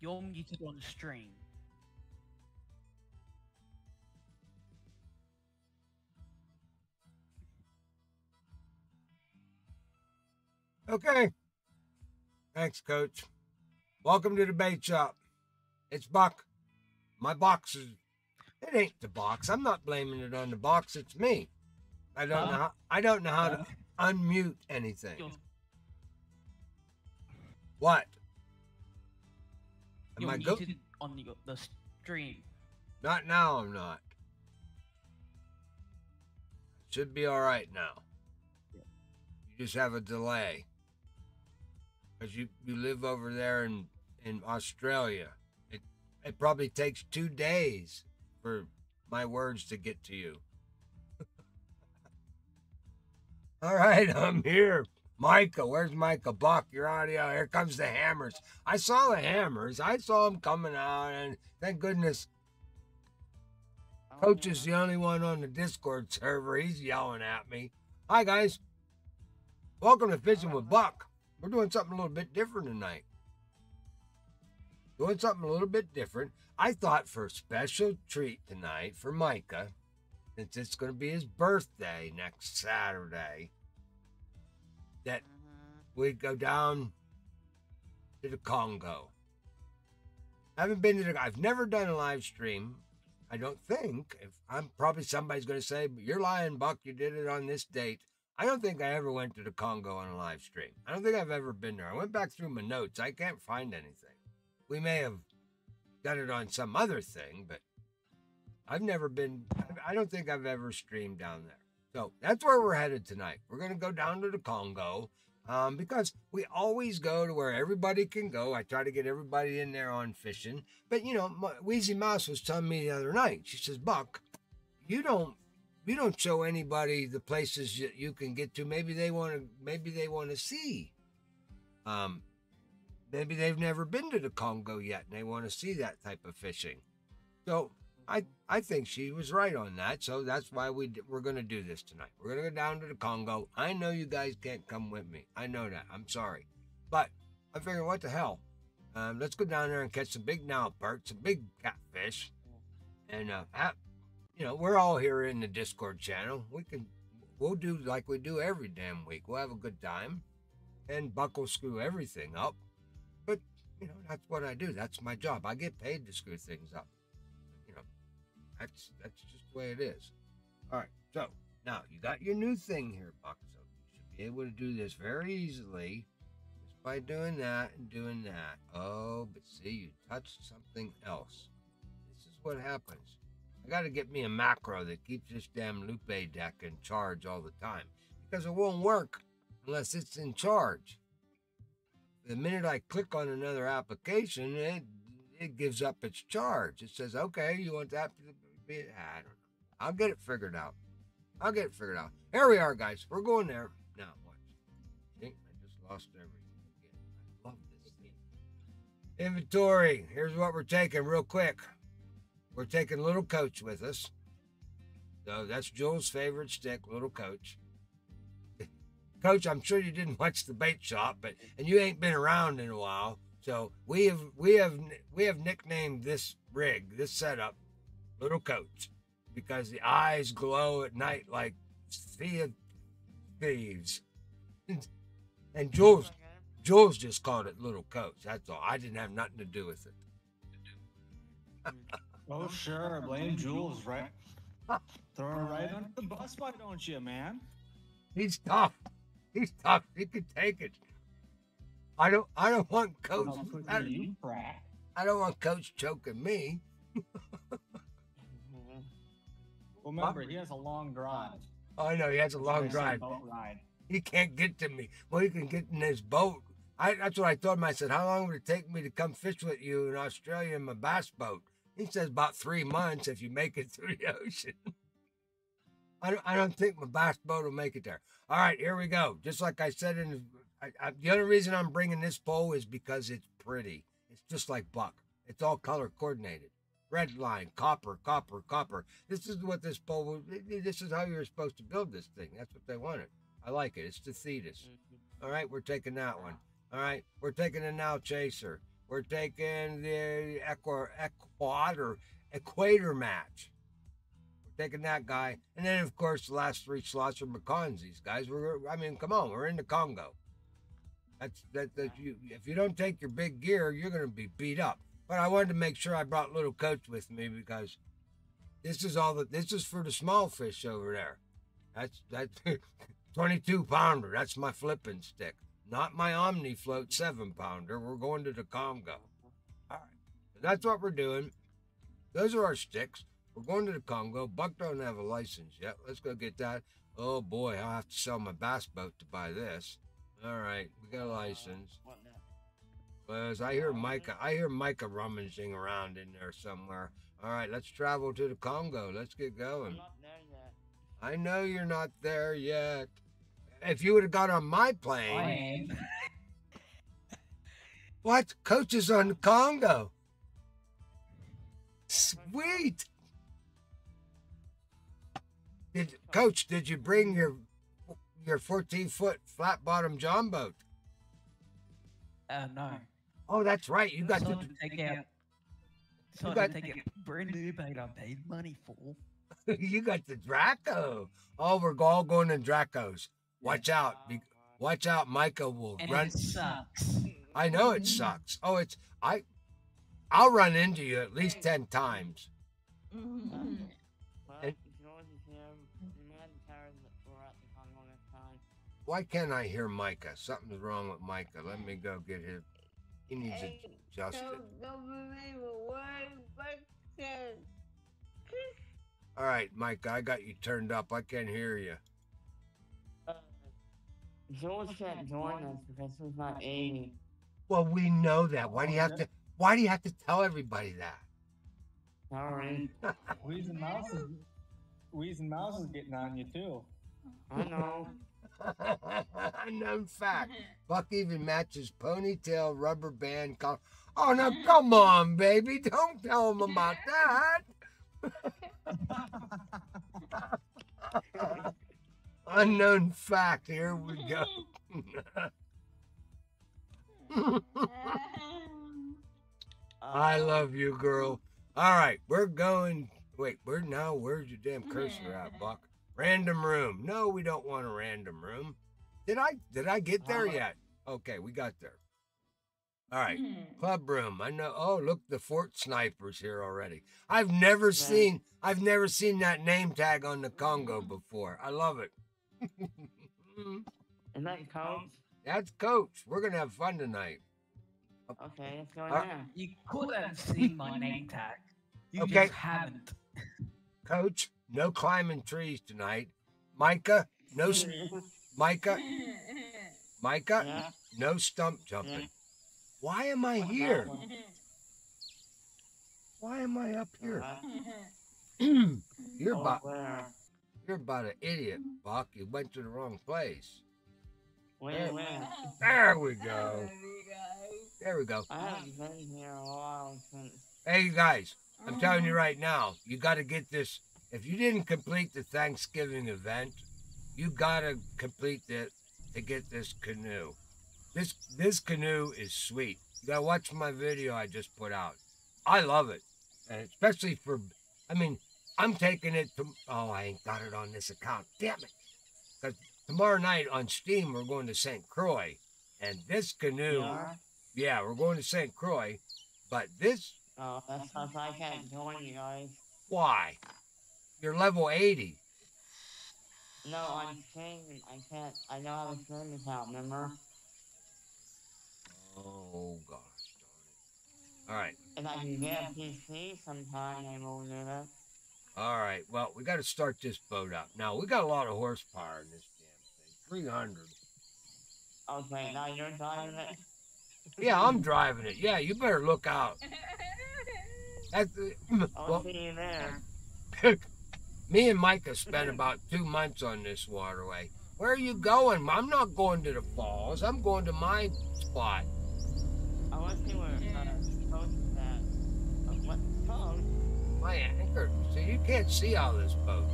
You're muted on the stream. Okay. Thanks, Coach. Welcome to the bait shop. It's Buck. My box is. It ain't the box. I'm not blaming it on the box. It's me. I don't Huh? know. How, I don't know how to unmute anything. What? Am I go? muted on your, the stream. Not now. I'm not. Should be all right now. Yeah. You just have a delay. Cause you you live over there in in Australia. It it probably takes two days for my words to get to you. all right, I'm here. Micah, where's Micah? Buck, your audio. Here comes the hammers. I saw the hammers. I saw them coming out, and thank goodness Coach is the only one on the Discord server. He's yelling at me. Hi, guys. Welcome to Fishing with Buck. We're doing something a little bit different tonight. Doing something a little bit different. I thought for a special treat tonight for Micah, since it's going to be his birthday next Saturday, that we'd go down to the Congo. I haven't been to the. I've never done a live stream. I don't think. If I'm probably somebody's going to say, "You're lying, Buck. You did it on this date." I don't think I ever went to the Congo on a live stream. I don't think I've ever been there. I went back through my notes. I can't find anything. We may have done it on some other thing, but I've never been. I don't think I've ever streamed down there. So that's where we're headed tonight. We're going to go down to the Congo um, because we always go to where everybody can go. I try to get everybody in there on fishing. But you know, Wheezy Mouse was telling me the other night. She says, "Buck, you don't you don't show anybody the places that you can get to. Maybe they want to maybe they want to see. Um, maybe they've never been to the Congo yet and they want to see that type of fishing. So I I think she was right on that. So that's why we we're going to do this tonight. We're going to go down to the Congo. I know you guys can't come with me. I know that. I'm sorry, but I figured what the hell. Um, let's go down there and catch some big Nile perch, some big catfish, and uh, you know we're all here in the Discord channel. We can we'll do like we do every damn week. We'll have a good time, and buckle screw everything up. But you know that's what I do. That's my job. I get paid to screw things up. That's that's just the way it is. All right. So now you got your new thing here, Buck. So you should be able to do this very easily just by doing that and doing that. Oh, but see, you touched something else. This is what happens. I got to get me a macro that keeps this damn Loupedeck in charge all the time because it won't work unless it's in charge. The minute I click on another application, it it gives up its charge. It says, "Okay, you want that to be?" I don't know. I'll get it figured out. I'll get it figured out. Here we are, guys. We're going there now. Watch. See, I just lost everything again. I love this thing. Inventory. Here's what we're taking, real quick. We're taking Little Coach with us. So that's Jules' favorite stick, Little Coach. Coach, I'm sure you didn't watch the bait shop, but and you ain't been around in a while. So we have we have we have nicknamed this rig, this setup, Little Coach, because the eyes glow at night like sea of thieves. And Jules Jules just called it Little Coach. That's all. I didn't have nothing to do with it. Oh, sure. Blame Jules, right? Throw her right under the bus, why don't you, man? He's tough. He's tough. He can take it. I don't. I don't want coach. How I, you crack. I don't want coach choking me. Remember, he has a long drive. Oh, I know he has a long drive. Boat ride. He can't get to me. Well, he can get in his boat. I. That's what I told him. I said, "How long would it take me to come fish with you in Australia in my bass boat?" He says, "About three months if you make it through the ocean." I don't, I don't think my bass boat will make it there. All right, here we go. Just like I said in the, I, I, the other reason I'm bringing this pole is because it's pretty. It's just like buck. It's all color coordinated. Red line, copper, copper, copper. This is what this pole. was- This is how you were supposed to build this thing. That's what they wanted. I like it. It's the Thetis. Mm-hmm. All right, we're taking that one. All right, we're taking the now chaser. We're taking the Equa, Equator, Equator match. We're taking that guy. And then, of course, the last three slots are McConzies. Guys, we're, I mean, come on, we're in the Congo. That's that, that you if you don't take your big gear, you're gonna be beat up. But I wanted to make sure I brought little coach with me because this is all that this is for the small fish over there. That's that 22 pounder. That's my flipping stick. Not my Omni float seven pounder. We're going to the Congo. All right. That's what we're doing. Those are our sticks. We're going to the Congo. Buck don't have a license yet. Let's go get that. Oh boy, I'll have to sell my bass boat to buy this. All right, we got a license. What now? I hear Micah, I hear Micah rummaging around in there somewhere. All right, let's travel to the Congo. Let's get I'm going. not there yet. I know you're not there yet. If you would have got on my I plane, am. what? Coach is on the Congo. Sweet. Did Coach? Did you bring your your 14 foot flat bottom John boat? Uh, no. Oh, that's right. You got Decided to. to take out. Decided got- to take out brand new bait I paid money for. you got the Draco. Oh, we're all going to Dracos. Watch out. Be- watch out. Micah will And run. it sucks. I know it mm-hmm. sucks. Oh, it's I. I'll run into you at least ten times. Well, And- George is here. You might have to tell her that we're at the Congo next time. Why can't I hear Micah? Something's wrong with Micah. Let me go get his. He needs adjusted. All right, Mike, I got you turned up. I can't hear you. Uh, George can't join us because he's not 80. Well, we know that. Why do you have to? Why do you have to tell everybody that? All right. Wheeze and Mouse is Wheeze and Mouse is getting on you too. I know. Unknown fact. Buck even matches ponytail, rubber band. Col- oh, now come on, baby. Don't tell him about that. Unknown fact. Here we go. I love you, girl. All right, we're going. Wait, where now? Where's your damn cursor at, Buck? Random room. No, we don't want a random room. Did I? Did I get there yet? Okay, we got there. All right, club room. I know. Oh, look, the Fort Snipers here already. I've never seen. I've never seen that name tag on the Congo before. I love it. Is that coach? That's Coach. We're gonna have fun tonight. Okay, let's go Uh, there. You could have seen my name tag. You Okay. just haven't. Coach, no climbing trees tonight. Micah, no. s- Micah, Micah, Yeah. no stump jumping. Yeah. Why am I What here? Why am I up here? You're oh, about where? you're about an idiot, Buck. You went to the wrong place. Where, where? There we go. There we go. I haven't been here a while since. Hey you guys, I'm telling you mm-hmm. right now, you got to get this. If you didn't complete the Thanksgiving event, you got to complete it to get this canoe. This this canoe is sweet. You got to watch my video I just put out. I love it, and especially for. I mean, I'm taking it to. Oh, I ain't got it on this account. Damn it! Because tomorrow night on Steam we're going to St. Croix, and this canoe. Yeah? Yeah, we're going to St. Croix, but this Oh, that's because I can't join you guys. Why? You're level 80. No, I'm saying I can't. I don't have a Steam account, remember? Oh, gosh darn it. All right. If I can get a PC sometime, I will do that. All right. Well, we got to start this boat up. Now, we got a lot of horsepower in this damn thing 300. Okay, now you're driving it. Yeah, I'm driving it. Yeah, you better look out. That's, I'll well, see you there. me and Micah spent about two months on this waterway. Where are you going? I'm not going to the falls. I'm going to my spot. I want to see where uh, coach is at. Uh, what coach? My anchor. So you can't see all this boat.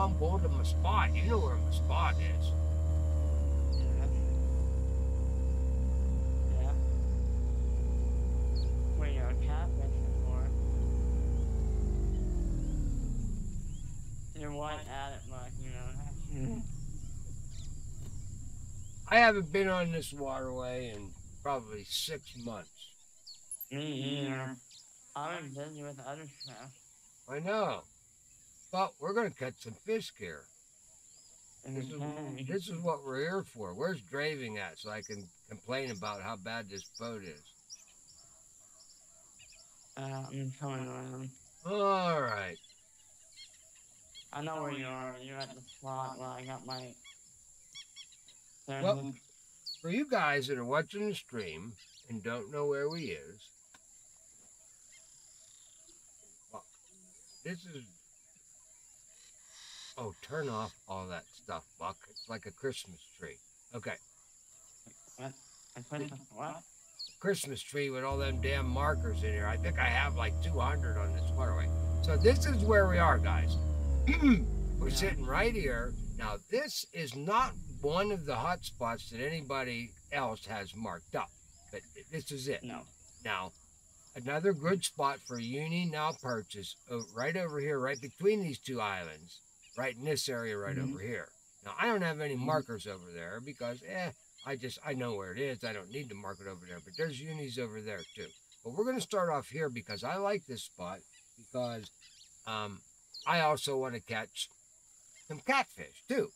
Okay, pulled to my spot. You know where my spot is. Yeah. Yeah. Where your catfishing for? You're what at it, Mark, you know. I haven't been on this waterway in probably six months. Me either. Been busy with other stuff. I know. But we're gonna catch some fish here. This is, this is what we're here for. Where's Draving at so I can complain about how bad this boat is? Uh, I'm coming around. All right. I know where you are. You're at the spot where I got my. There's Well- a- For you guys that are watching the stream and don't know where we is, well, this is. Oh, turn off all that stuff, Buck. It's like a Christmas tree. Okay, the, what? Christmas tree with all them damn markers in here. I think I have like 200 on this waterway. So this is where we are, guys. We're Yeah. sitting right here. Now, this is not one of the hot spots that anybody else has marked up, but this is it. No. Now, another good spot for uni Nile perches uh, right over here, right between these two islands, right in this area right Mhm. over here. Now, I don't have any Mhm. markers over there because, eh, I just, I know where it is. I don't need to mark it over there, but there's unis over there too. But we're going to start off here because I like this spot because um, I also want to catch some catfish too.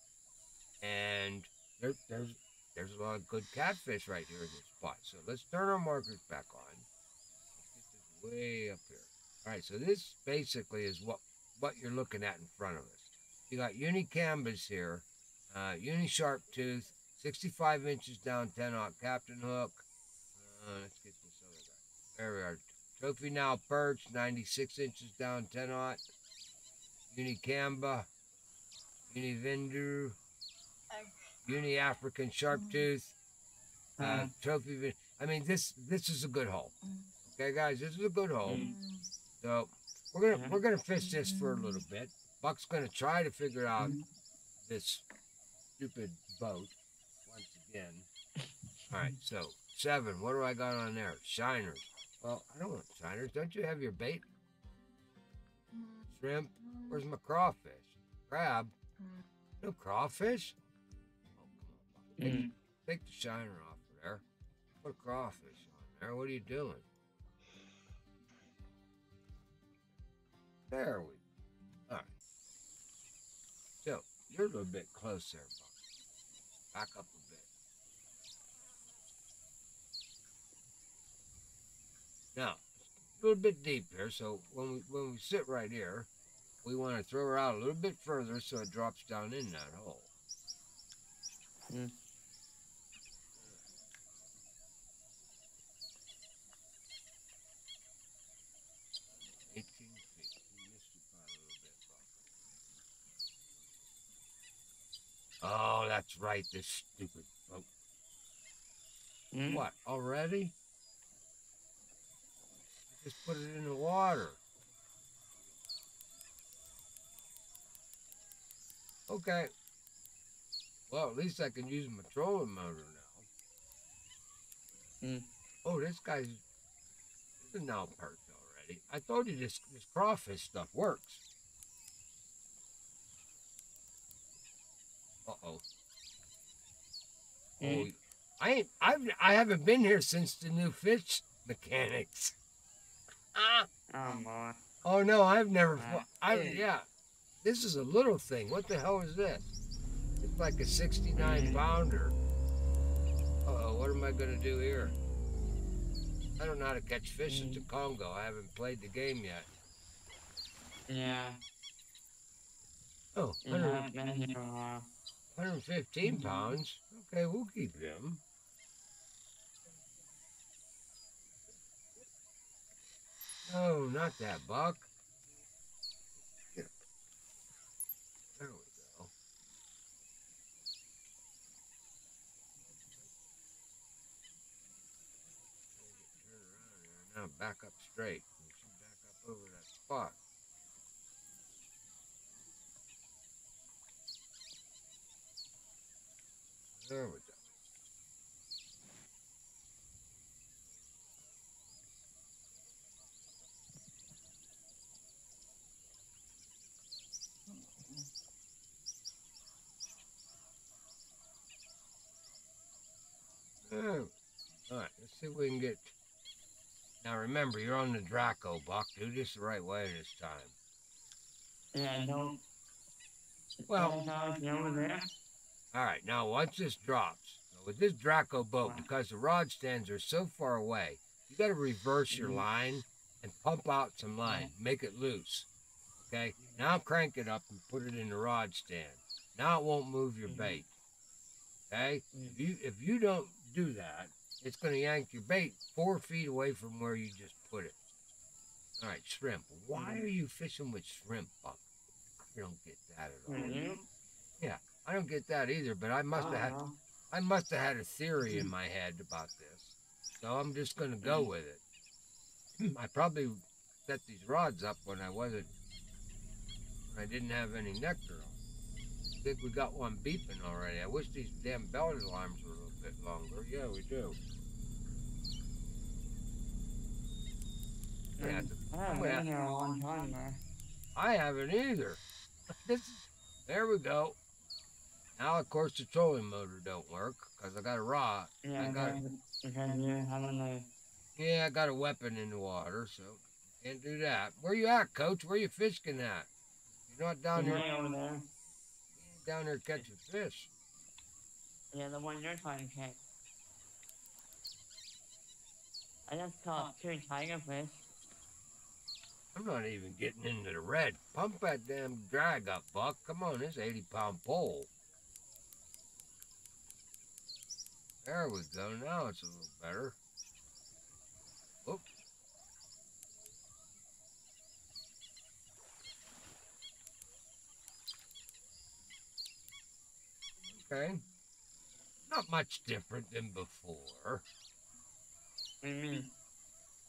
And there, there's there's a lot of good catfish right here in this spot. So let's turn our markers back on. Let's get this way up here. All right, so this basically is what what you're looking at in front of us. You got uni canvas here, uh, uni sharp tooth, 65 inches down, 10 aught captain hook. Uh, let's get this other guy. There we are. Trophy Nile perch, 96 inches down, 10 aught. Uni Kamba, uni Vundu, uni African sharp tooth. Uh, Uh, trophy. I mean, this this is a good hole. Okay, guys, this is a good hole. So we're gonna we're gonna fish this for a little bit. Buck's gonna try to figure out mm-hmm. this stupid boat once again. All right, so seven. What do I got on there? Shiners. Well, I don't want shiners. Don't you have your bait? Mm-hmm. Shrimp. Where's my crawfish? Crab. Mm-hmm. No crawfish. Oh, come on, mm. Buck. Take, mm, take the shiner off of there. Put a crawfish on there. What are you doing? There we. You're a little bit close there, Buck. Back up a bit. Now, a little bit deep here. So when we when we sit right here, we want to throw her out a little bit further so it drops down in that hole. Mm. Eighteen feet. You missed your putt a little bit, Buck. Oh, that's right. This stupid boat. mm. What already? Just put it in the water. Okay. Well, at least I can use my trolling motor now. Hmm. Oh, this guy's this is now perked already. I told you this this crawfish stuff works. Uh oh. I ain't, I've I haven't been here since the new fish mechanics. Ah. Oh boy. Oh no, I've never. Ah, I yeah. This is a little thing. What the hell is this? It's like a 69 Mm. pounder. Uh oh, what am I gonna do here? I don't know how to catch fish in Mm. the Congo. I haven't played the game yet. Yeah. Oh, You 100 haven't been here for a while. 115 Mhm. pounds. Okay, we'll keep them. No, not that buck. There we go. Turn around here. Now back up straight. You should back up over that spot. There we go. Alright, let's see if we can get... Now remember, you're on the Draco, Buck. Do this the right way this time. Yeah, I know. Well... Down over there. All right, now once this drops, with this Draco boat, because the rod stands are so far away, you got to reverse your Mhm. line and pump out some line, make it loose. Okay, now crank it up and put it in the rod stand. Now it won't move your Mhm. bait. Okay, Mm. if you if you don't do that, it's going to yank your bait four feet away from where you just put it. All right, shrimp. Why Mhm. are you fishing with shrimp, Buck? I don't get that at all. Mhm. I don't get that either, but I must have had Uh-huh. I must have had a theory in hmm. my head about this. So I'm just gonna go hmm. with it. I probably set these rods up when I wasn't when I didn't have any nectar on. I think we got one beeping already. I wish these damn bell alarms were a little bit longer. Yeah, we do. Yeah, I haven't hmm. Yeah. been here a long time, man. I haven't either. This is, there we go. Now, of course, the trolling motor don't work because I got a rod. Yeah, I got you're having a. Yeah, I got a weapon in the water, so can't do that. Where you at, Coach? Where you fishing at? You're not down You're way over there. down there catching fish. Yeah, the one you're trying to catch. I just caught two tiger fish. I'm not even getting into the red. Pump that damn drag up, Buck. Come on, this 80 pound pole. There we go. Now it's a little better. Whoop. Okay. Not much different than before. What do you mean?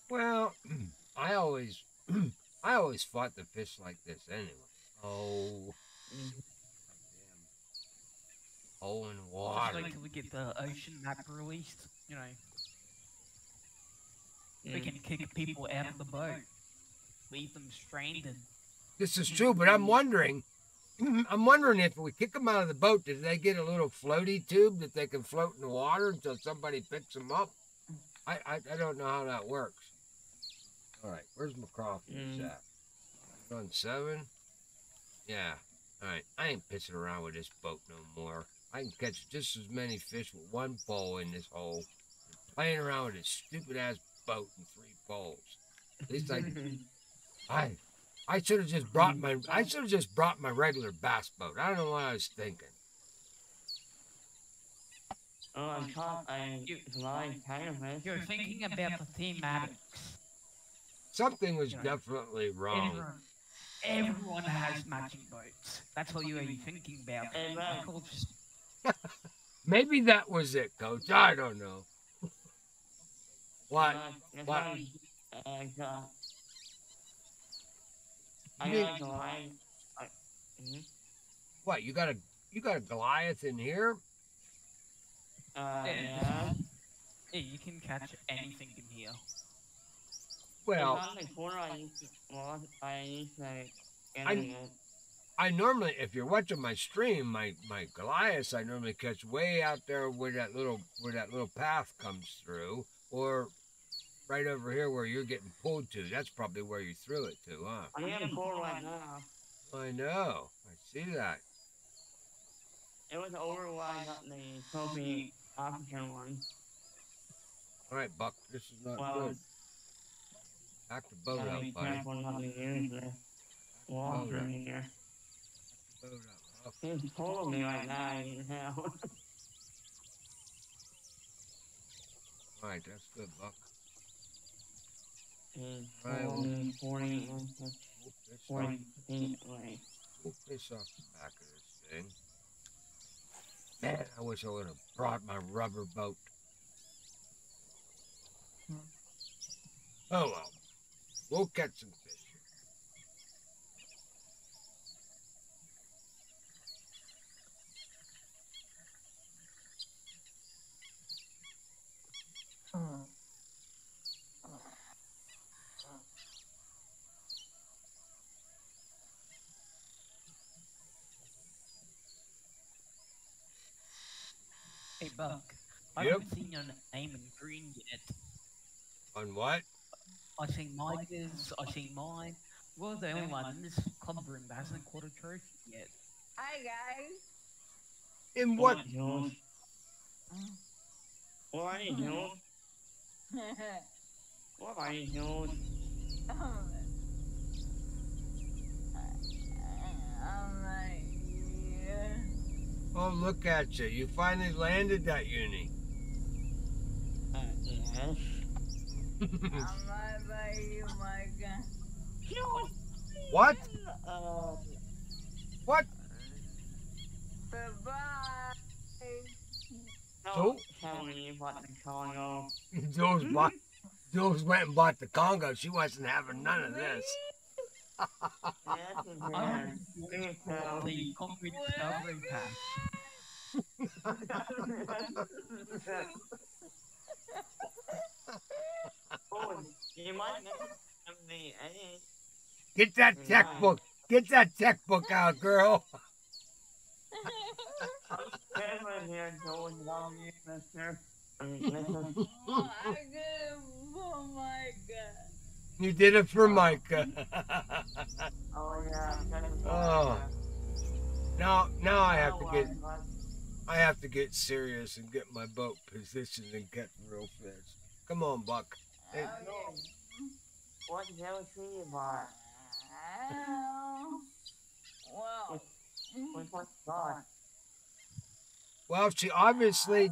Well, I always, I always fought the fish like this anyway. Oh, Mm. damn hole in the Just water. wait till we get the ocean map released. You know, we Mm. can kick people out of the boat, leave them stranded. This is true, but I'm wondering, I'm wondering if we kick them out of the boat, did they get a little floaty tube that they can float in the water until somebody picks them up? I, I, I don't know how that works. All right, where's my crawfish Mm. at? On seven? Yeah. All right, I ain't pissing around with this boat no more. I can catch just as many fish with one pole in this hole. Playing around with this stupid ass boat and three poles. At least I I I should have just brought my I should have just brought my regular bass boat. I don't know what I was thinking. oh, I caught a live tiger fish. You're thinking about the thematics. Something was definitely wrong. Everyone, everyone has matching boats. That's what you are thinking about. Hey, man. Michael just Maybe that was it, Coach. I don't know. What? That's What? why I got. I You- got a live. I, mhm. What? You got a you got a Goliath in here? Uh, Yeah. yeah. yeah, you can catch anything in here. Well, It's before I used to, well, I used to I- internet. I normally, if you're watching my stream, my my Goliaths, I normally catch way out there where that little where that little path comes through, or right over here where you're getting pulled to. That's probably where you threw it to, huh? I'm getting full right now. I know. I see that. It was over where I got the trophy African one. All right, Buck. This is not Well, good. Back the boat gotta up, be buddy. careful not to use the water in here. Boat up, He's pulling me right now, you can tell. All right, that's good, Buck. He's Right, 40, We'll fish, off, 40 feet away. we'll fish off the back of this thing. Man, I wish I would have brought my rubber boat. Hmm. Oh well, we'll catch some fish. Hey, Buck. I Yep. haven't seen your name in green yet. On what? I seen Micah's, I seen mine. We're the only one in this club room that hasn't caught a trophy yet. Hi guys. In what? Jules? What are you doing? What are you doing? I'm like, yeah. Oh, look at you. You finally landed that uni. Uh, yes. I'm right you, Micah. Jules! what? Uh, What? Goodbye. don't tell me the Congo. Jules, bought, Jules went and bought the Congo. She wasn't having none of this. Yes, it I is. want Please tell the concrete discovery pack. oh, you might never have. Get that checkbook. Get that checkbook out, girl. Never here, Jules. Love you, mister. I mean, Mrs. Oh, I get it. Oh my god. You did it for oh. Micah. Oh, yeah. Oh. now, now I have oh, to get, I have to get serious and get my boat positioned and get real fish. Come on, Buck. Hey. Oh, okay. What jealousy you bought? Ow. Well. With mm-hmm. what thought? Well, she obviously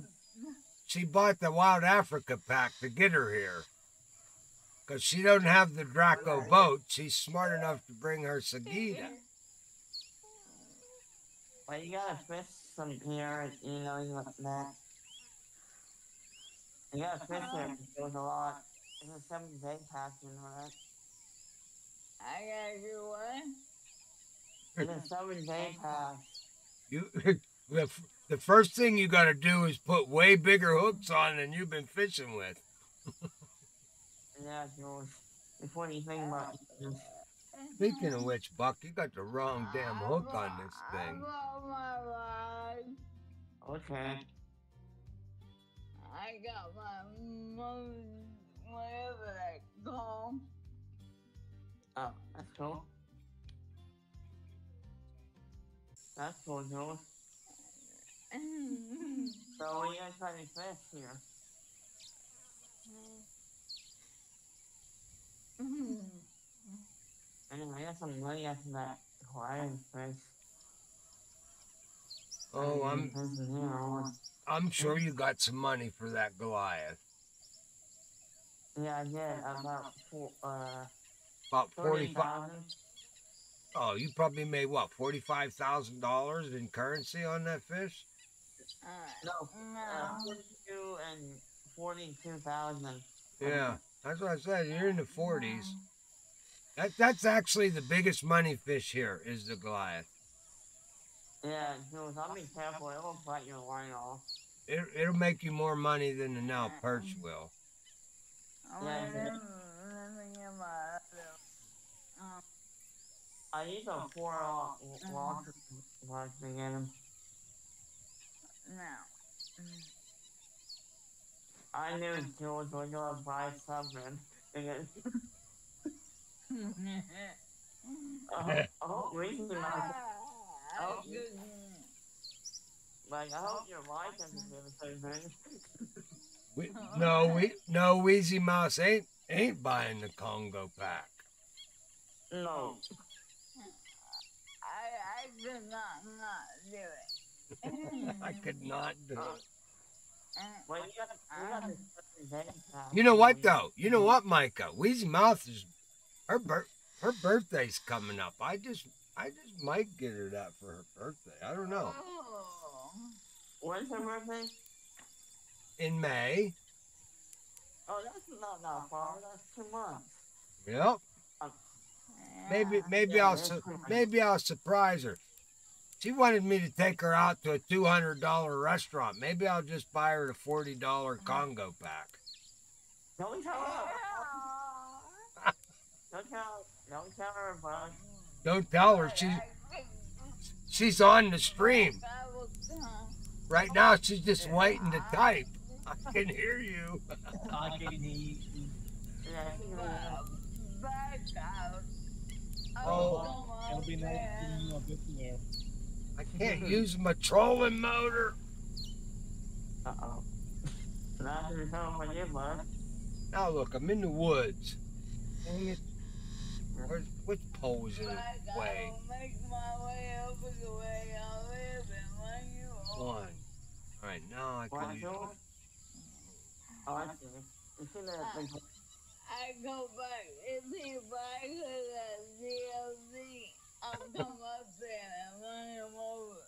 she bought the Wild Africa pack to get her here. Cause she don't have the Draco boat. She's smart enough to bring her Sagita. Well, you gotta fish some here, you know, you want that. You gotta fish there, there's a lot. There's a seven day pass, you know that? I gotta do what? There's a seven day pass. You, the, the first thing you got to do is put way bigger hooks on than you've been fishing with. Yeah, George. Before you think about this. Speaking of which, Buck, you got the wrong damn hook on this thing. I my ride. Okay. I got my mom, whatever that called. Oh, that's cool. That's cool, George. So what are you gonna try to fish here? Hmm. Anyway, I got some money after that Hawaiian fish. Oh, I'm I want- I'm sure you got some money for that Goliath. Yeah, I did. About four, uh, About 45. thousand. Oh, you probably made what, $45,000 in currency on that fish? No, uh, No. forty-two and forty-two thousand. Yeah, that's what I said. You're in the 40s. That, that's actually the biggest money fish here is the Goliath. Yeah, Jules, I'll be careful. It'll bite your line off. It, it'll make you more money than the Nile perch will. I'm Yeah, gonna- yeah. let me get my other- um, I use a four off lock lock to get him. now. I knew George was gonna buy something. Because, recently, my, Ah, Oh. like, I hope your wife doesn't do the same thing. We, no, we no Wheezy Mouse ain't ain't buying the Congo pack. No. I, I could not not do it. I could not do it. You got, you got this fucking day pass. You know what though? You know what, Micah? Wheezy Mouth is her bir- her birthday's coming up. I just I just might get her that for her birthday. I don't know. Oh. When's her birthday? In May. Oh, that's not that far. That's two months. Yep. Oh. Maybe maybe Yeah, I'll su- maybe I'll surprise her. She wanted me to take her out to a two hundred dollar restaurant. Maybe I'll just buy her the forty dollar Congo pack. Don't tell her. Don't tell. Don't tell her, bud. Don't tell her she's she's on the stream right now. She's just waiting to type. I can hear you. I can hear you. Yeah, I think it was- Back out. Oh. It'll be nice there. seeing you a bit there. I can't use my trolling motor. Uh-oh. Not to be coming for you, bud. Now look, I'm in the woods. Dang it. Where's, which pole's in the way? out, make my way over the way I live and when you. One. Alright, now I can use Joel? Oh, oh I see. You see that? I go back and see back to the DLC. I'll come up there and run him over.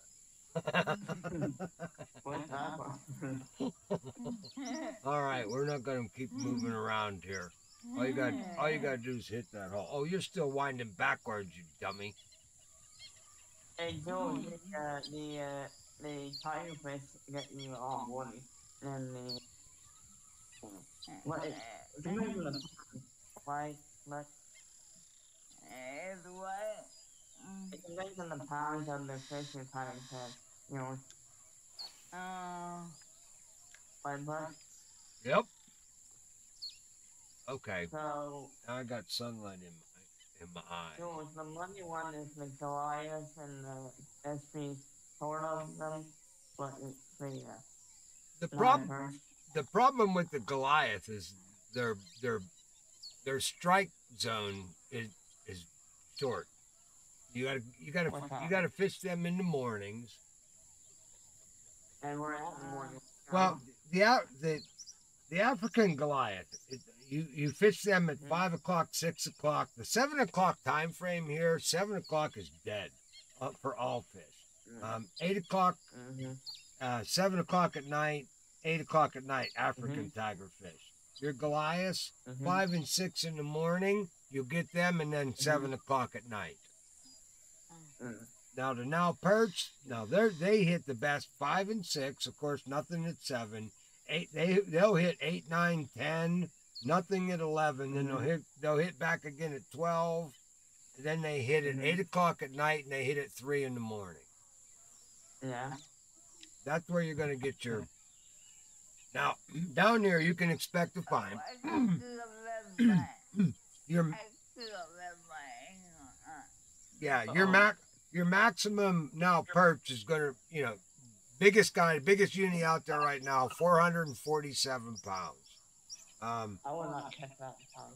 Alright, we're not gonna keep moving around here. All you got all you gotta do is hit that hole. Oh, you're still winding backwards, you dummy. Hey, Joel, the, uh, the, uh, the tiger fish get you all woody. And the, what, it, it's the right, left, It's what? Mm, it's making the pounds of the fish you're trying to catch. You know, Uh, by butt. Yep. Okay, So, I got sunlight in my in my eye. Joel, the money one is the Goliath and the SP sort of them, but it's the, uh, The problem the problem with the Goliath is their their their strike zone is is short. You gotta you gotta you gotta fish them in the mornings. and we're out in the morning. Well, the out the the African Goliath, it, you you fish them at Mhm. five o'clock, six o'clock. The seven o'clock time frame here, seven o'clock is dead uh, for all fish. Um, eight o'clock, mm-hmm. uh, seven o'clock at night, eight o'clock at night, African tiger fish. Your Goliaths, Mm-hmm. five and six in the morning, you'll get them, and then 7 o'clock at night. Mm. Now the Nile perch, now they they hit the best five and six. Of course, nothing at seven. Eight they they'll hit eight, nine, ten. Nothing at eleven. Then they'll hit they'll hit back again at twelve. Then they hit at Mhm. eight o'clock at night, and they hit at three in the morning. Yeah. That's where you're gonna get your. Now down there, you can expect to find I can do the left leg. your I can do the left leg. Uh, yeah your Uh-oh. mac your maximum Nile perch is gonna you know biggest guy biggest uni out there right now 447 pounds. Um, I will not catch that time.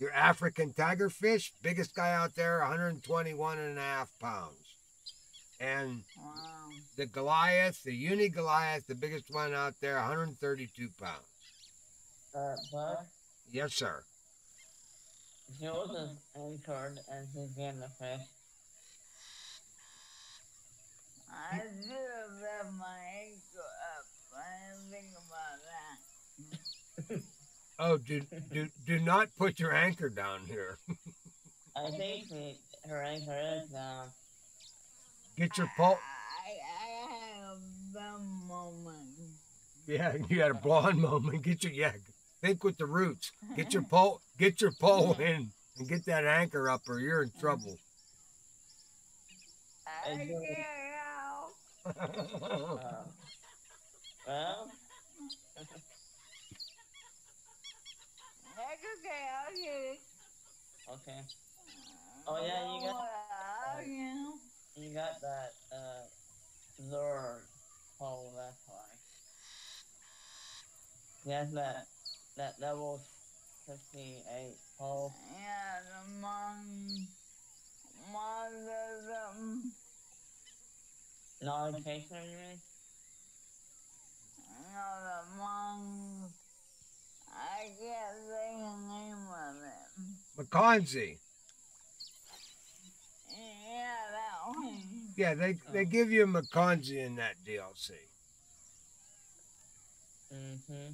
Your African tiger fish, biggest guy out there, 121 and a half pounds. And Wow. the Goliath, the uni Goliath, the biggest one out there, 132 pounds. Uh, but Yes, sir. Jules is anchored and he's getting the fish. I should have left my ankle up. I didn't think about that. Oh, do, do, do not put your anchor down here. I think she, her anchor is down. Get your pole. I, I had a dumb moment. Yeah, you had a blonde moment. Get your, yeah, think with the roots. Get your pole, get your pole in and get that anchor up or you're in trouble. I I can't do. help. Uh, well, That's okay, I'll get it. okay. Oh, yeah, you got- I'll. You got that, uh, Zord pole, that's why. Yes, that, that level 58 pole. Yeah, the mom, mom does something. Notification, you mean? No, the mom. I can't say the name of it. McConsey. Yeah, that one. Yeah, they, they give you McConsey in that DLC. Mm-hmm.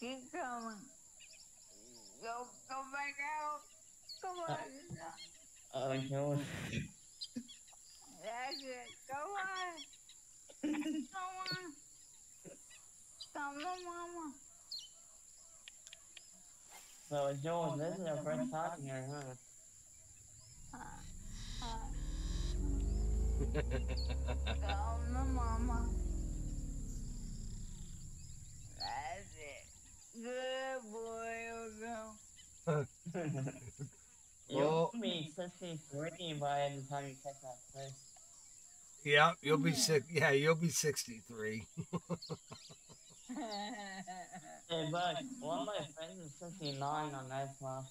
Keep coming. Go, go back out. Come on. Oh, Jules. That's it. Go on. Come on. Come on, mama. So, Jules, this is your first time here, huh? Uh, uh, Call my mama. That's it. Good boy, or girl. You'll Oh. be 63 by the time you catch that fish. Yeah, you'll be sick. Yeah, you'll be 63. Hey, Buck, one of my friends is 59 on that class.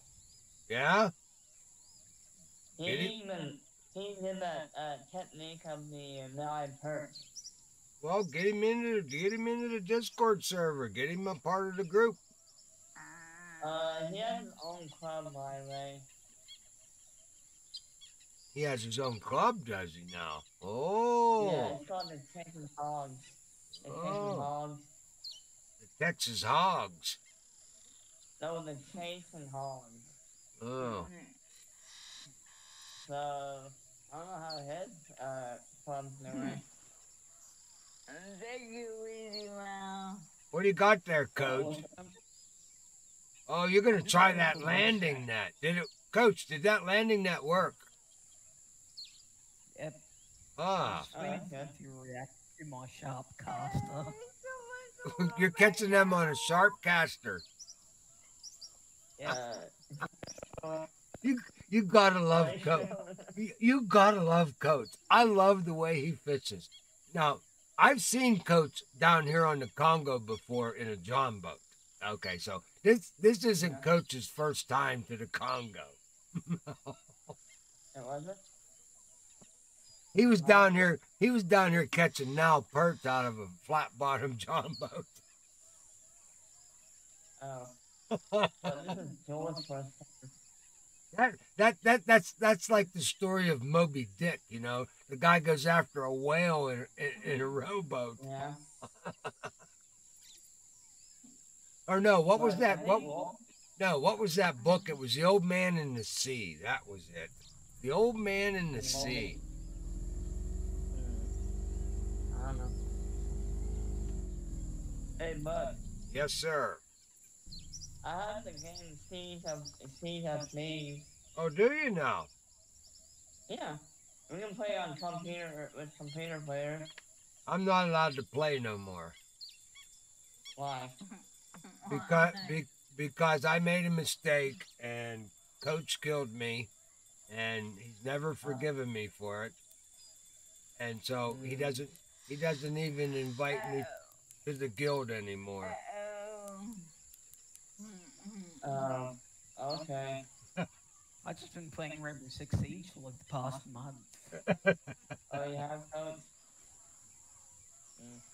Yeah? He Did he? even he did that uh, technique of the Nile perch. Well, get him into get him into the Discord server. Get him a part of the group. Uh, he has his own club, by the way. He has his own club, does he now? Oh. Yeah, it's called the Texas Hogs. The Texas Oh. Hogs. the Texas Hogs. No, the Chasing Hogs. Oh, So, I don't know how his uh, club's doing. It easy, man. what do you got there, Coach? Oh, you're gonna try that landing net. Did it, Coach? Did that landing net work? Yep. Ah, Just waiting okay. you to react to my sharp caster. you're catching them on a sharp caster. Yeah. Uh, You gotta love Coach. You, you gotta love Coach. I love the way he fishes. Now, I've seen Coach down here on the Congo before in a John boat. Okay, so this this isn't Coach's first time to the Congo. it wasn't? He was down here. He was down here catching Nile perch out of a flat bottom John boat. Oh. But this is Joel's first time. That that that that's that's like the story of Moby Dick. You know, the guy goes after a whale in in, in a rowboat. Yeah. Or no, what was that? What no, what was that book? It was the Old Man in the Sea. That was it. The Old Man in the Sea. Hmm. I don't know. Hey, Bud. Yes, sir. I have the game Siege of Sea of Thieves. Oh, do you now? Yeah. We can play on computer with computer player. I'm not allowed to play no more Why? because be, because I made a mistake and Coach killed me, and he's never forgiven me for it. And so he Mm. doesn't he doesn't even invite me to the guild anymore. Um. Okay. I've just been playing Rainbow Six Siege for like the past month. Oh, you have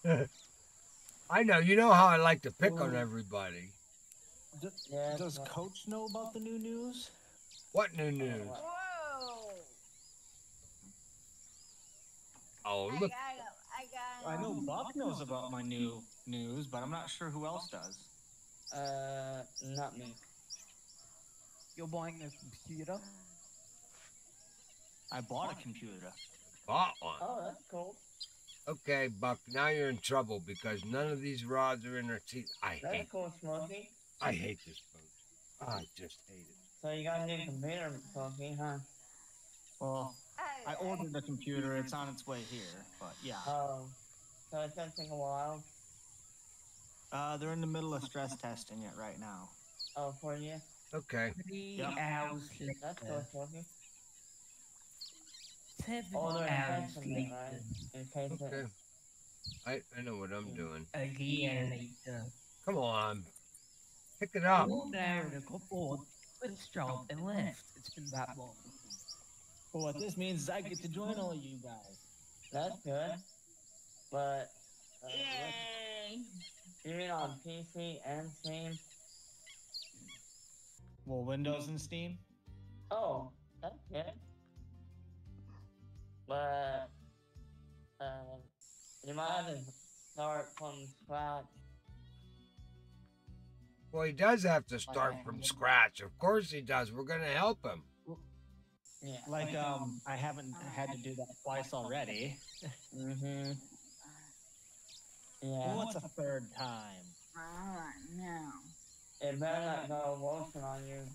coach. I know you know how I like to pick on everybody. D- Yeah. Does but- Coach know about the new news? What new news? Whoa! Oh I look, got. I got I know Buck knows about my new news, but I'm not sure who else does. Uh, not me. You're buying a computer? I bought a computer. bought one. Oh, that's cool. Okay, Buck. Now you're in trouble because none of these rods are in their teeth. I That's hate. cool, Smokey. I hate this boat. I just hate it. So you got a new computer, Smokey, huh? Well, I ordered the computer. It's on its way here, but yeah. Oh. So it's gonna take a while. Uh, they're in the middle of stress testing it right now. Oh, for you. Okay. Three Yeah. hours That's cool, later. Smokey. Seven Oh, they're hours later. right? Okay. I, I know what I'm doing. A year later. Come on. Pick it up. One narrator got bored, quit his job, and left. It's been that long. Well, what this means is I get to join all you guys. That's good. But. Uh, what- Yay! you mean on PC and Steam? Well, Windows and Steam. Oh, that's good. But. Uh, you might have to start from scratch. Well, he does have to start from scratch. Of course he does. We're gonna help him. Yeah. Like, um, I haven't had to do that twice already. Mm-hmm. Well, Yeah. what's a third time? Alright, now. It better not go lotion on you.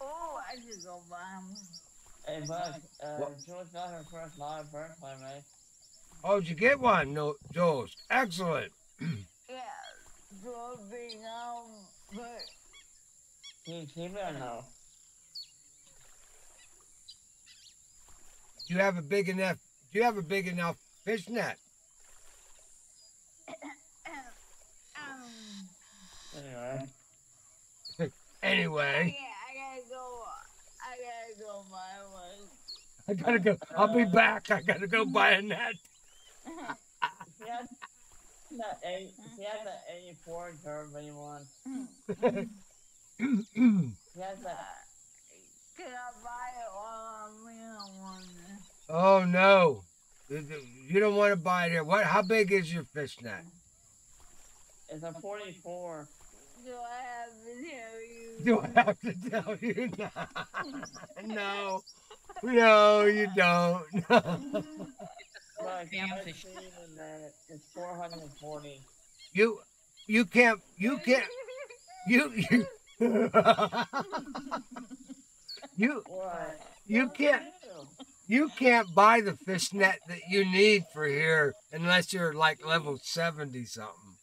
Oh, I should go buy him. Hey, Buck, uh, What? Jules got her first live birthday, right? Oh, did you get one? No, Jules. Excellent. Yeah, so big um, but Can you keep it or no? Do you have a big enough? Do you have a big enough fish net? Anyway. Anyway, I gotta go. I gotta go buy one. I gotta go. I'll be back. I gotta go buy a net. She had that she had that 84 Derby one. She has that. Can I buy it while I'm in one? oh no, you don't want to buy it here. What? How big is your fish net? It's a 44. Do I have to tell you? Do I have to tell you? No, no, you don't. Like, Damn I've fish. seen that it's 440. you, you can't. You can't. You, you, you, What? you can't. Ew. You can't buy the fish net that you need for here unless you're like level seventy something.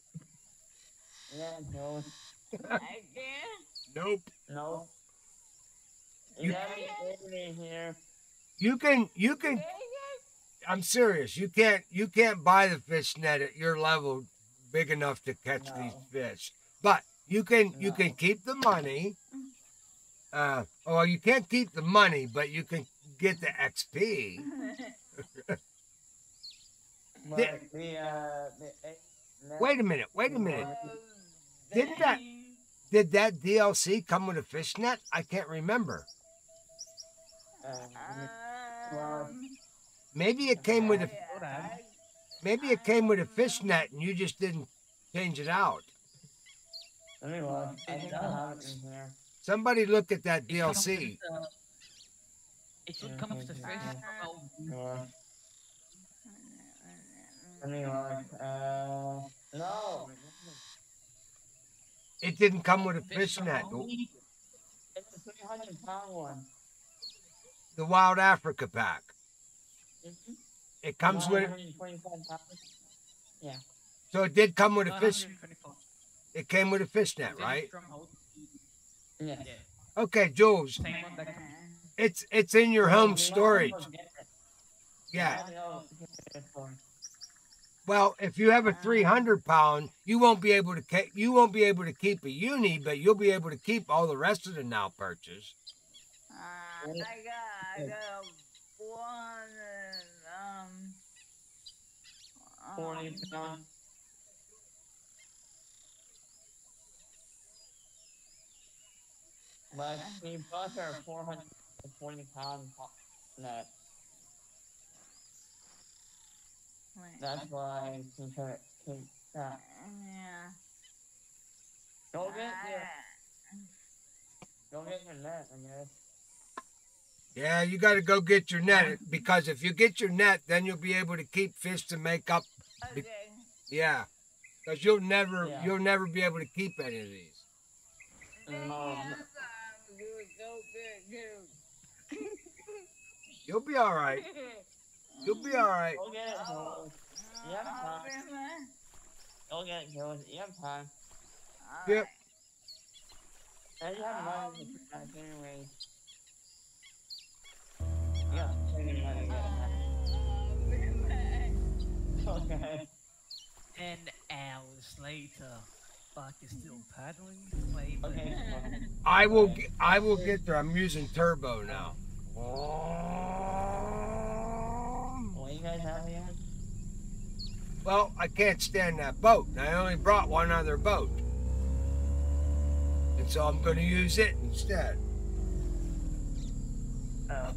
Yeah, no. I can't. Nope. No. You- You gotta be here. You can. You can. I'm serious. You can't you can't buy the fish net at your level big enough to catch these fish. But you can you can keep the money. Uh well you can't keep the money, but you can get the XP. The- the, uh, the, eh, Wait a minute, wait a minute. Um, Didn't that did that DLC come with a fish net? I can't remember. Uh, Um, Maybe it came with a maybe it came with a fish net and you just didn't change it out. let me look. I think I have it in here. Somebody look at that It comes DLC. With the- It should come with the fish. Oh, Sure. Let me look. Uh, no. It didn't come with a fish fish net. It's a 300 pound one. The Wild Africa pack. Mhm. It comes with Yeah. so it did come with a fish 925. it came with a fish net, Fish right? stronghold. Yeah. Yeah. Okay, Jules. It's it's in your home storage. Yeah. Well, if you have a uh-huh. 300 pound, you won't be able to keep you won't be able to keep a uni, but you'll be able to keep all the rest of the Nile perches. Uh, I got I got a one and um, um 40. Last me butter 400 20 times. No. Wait, That's why I compare to that. Yeah. Go get yeah. Go get your net, I guess. Yeah, you got to go get your net because if you get your net, then you'll be able to keep fish to make up. Okay. Yeah, because you'll never yeah. you'll never be able to keep any of these. No. You'll be all right. You'll be all right. Go get it, Jules. You have I'll time. be there. Go get it, Jules. You have time. Yep. And you have money to put anyway. You have plenty of money I'll be back. it. Okay. Ten hours later, Buck is still paddling Okay. I will I will get there. I'm using turbo now. What you guys have here? Well, I can't stand that boat. and I only brought one other boat. And so I'm going to use it instead. Oh.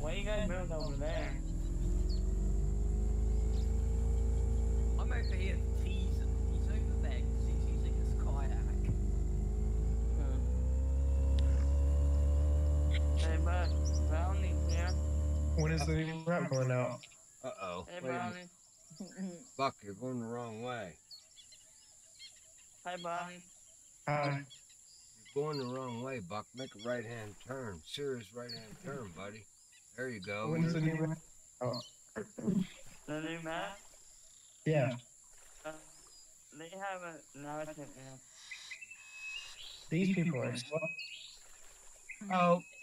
What you guys doing over there? I'm over here teasing. He's over there 'cause he's using his kayak. Hmm. Hey, but Brownie here. When is the new rap going out? Uh oh. Hey, Brownie. Buck, you're going the wrong way. Hi, Brownie. Hi. You're going the wrong way, Buck. Make a right hand turn. Serious right hand turn, buddy. There you go. When's the new map? Oh, The new map, yeah. uh, they have a narrative now. These people are slow. Oh,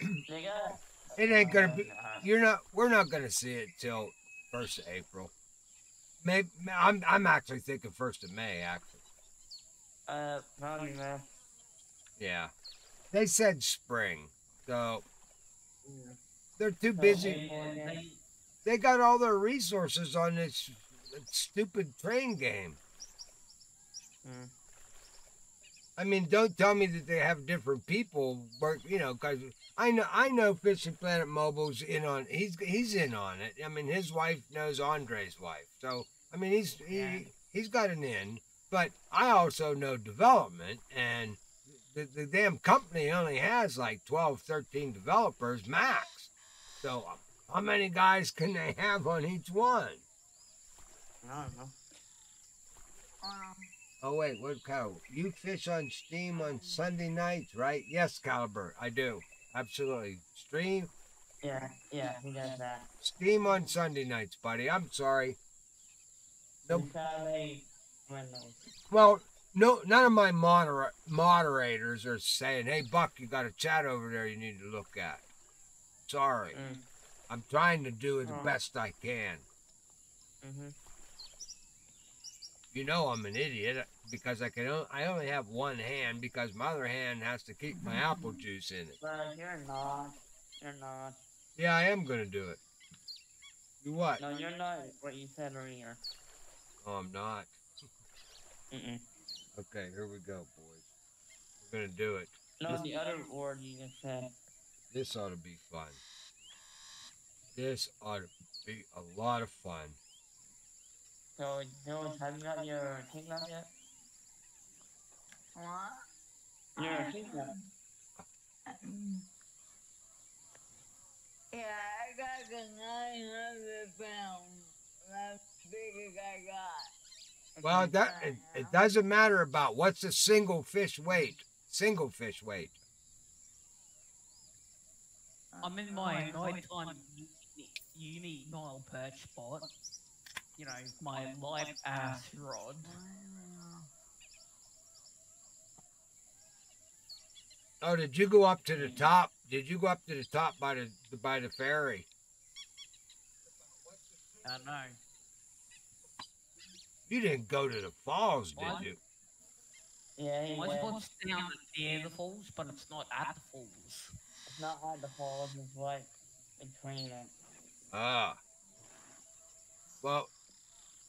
it ain't gonna be. uh, You're not. We're not gonna see it till first of April. Maybe I'm. I'm actually thinking first of May. Actually, Uh, probably map. yeah. They said spring, so they're too busy. They, They got all their resources on this stupid train game. Hmm. I mean, don't tell me that they have different people work. You know, because I know I know Fishing Planet Mobile's in on. He's he's in on it. I mean, his wife knows Andre's wife, so I mean, he's Yeah. he he's got an in. But I also know development, and the, the damn company only has like 12, 13 developers max. So how many guys can they have on each one? I don't know. Um, Oh wait, what cow? You fish on Steam on Sunday nights, right? Yes, Caliber, I do. Absolutely. Stream Yeah, yeah, he does that. Steam on Sunday nights, buddy. I'm sorry. Nope. Nope. Saturday windows. Well, no, none of my moder- moderators are saying, "Hey, Buck, you got a chat over there you need to look at." Sorry, Mm. I'm trying to do the Oh. best I can. Mm-hmm. You know I'm an idiot uh, because I can. o- I only have one hand because my other hand has to keep my apple juice in it. But you're not. You're not. Yeah, I am gonna do it. You what? No, you're not what you said earlier. Oh, I'm not. Mm-mm. Okay, here we go, boys. We're gonna do it. No, the other word you just said. This ought to be fun. This ought to be a lot of fun. So, George, have you got your kingdom yet? what? Your uh, kingdom. Yeah, I got the 900 pound. That's the biggest I got. Well, that it, it doesn't matter about what's the single fish weight. Single fish weight. Uh, I'm in my nighttime uni- uni Nile perch spot. You know, my live ass rod. Oh, did you go up to the top? Did you go up to the top by the by the ferry? I know. You didn't go to the falls, What? did you? Yeah, he My went. spot's down near the falls, but it's not at the falls. It's not at the falls, it's right between it. Ah. Well,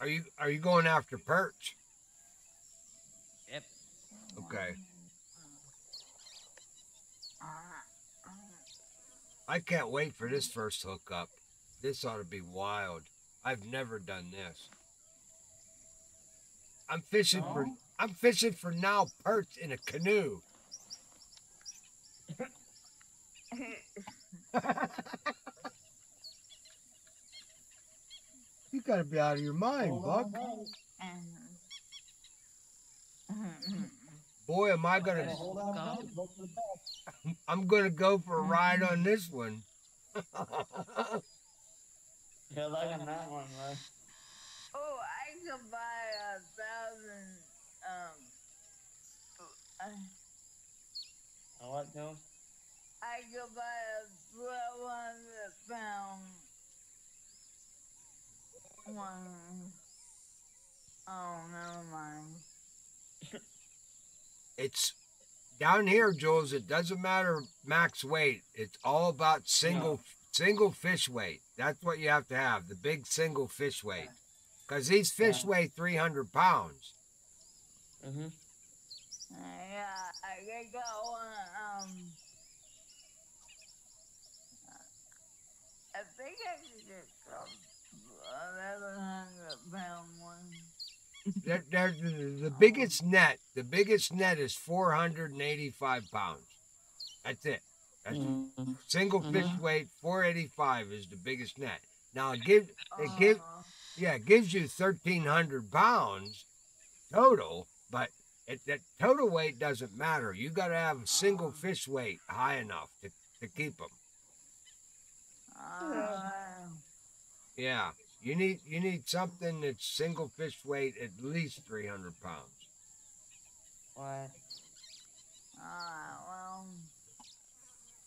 are you are you going after perch? Yep. Okay. I can't wait for this first hookup. This ought to be wild. I've never done this. I'm fishing for oh. I'm fishing for Nile perch in a canoe. you gotta be out of your mind, Hold Buck. Boy, am I gonna hold hold on, look for the best. I'm gonna go for a ride on this one. You're on that one, bro. Oh, I could buy a thousand, um, uh, What, Joe? I could buy a twelve hundred pound one. Oh, never mind. it's down here, Jules. It doesn't matter max weight. It's all about single no. single fish weight. That's what you have to have the big single fish weight, because these fish yeah. weigh three hundred pounds. Mm-hmm. Um, uh, yeah, I got one. Um, I think I should just come. 1100-pound one. they're, they're, the biggest net, the biggest net is 485 pounds. That's it. That's mm-hmm. single fish mm-hmm. weight, 485 is the biggest net. Now it gives it oh. gives yeah, gives you 1300 pounds total, but it, that total weight doesn't matter. You got to have a single oh. fish weight high enough to, to keep them. Oh, yeah you need you need something that's single fish weight at least three hundred pounds. What? uh, well,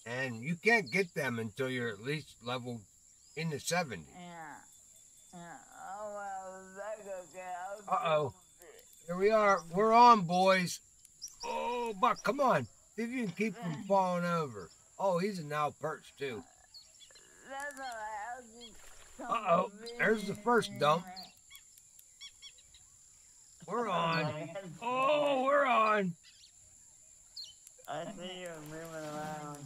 and you can't get them until you're at least level in the 70s. yeah. Yeah. Oh, well, that's okay. I'll Uh-oh. go with it. Here we are. We're on, boys. Oh, Buck, come on. See if you can keep from falling over. Oh, he's a Nile perch too. That's all right. I'll just come Uh-oh, there's the first dump. We're oh, on. Oh, we're on. I see you moving around.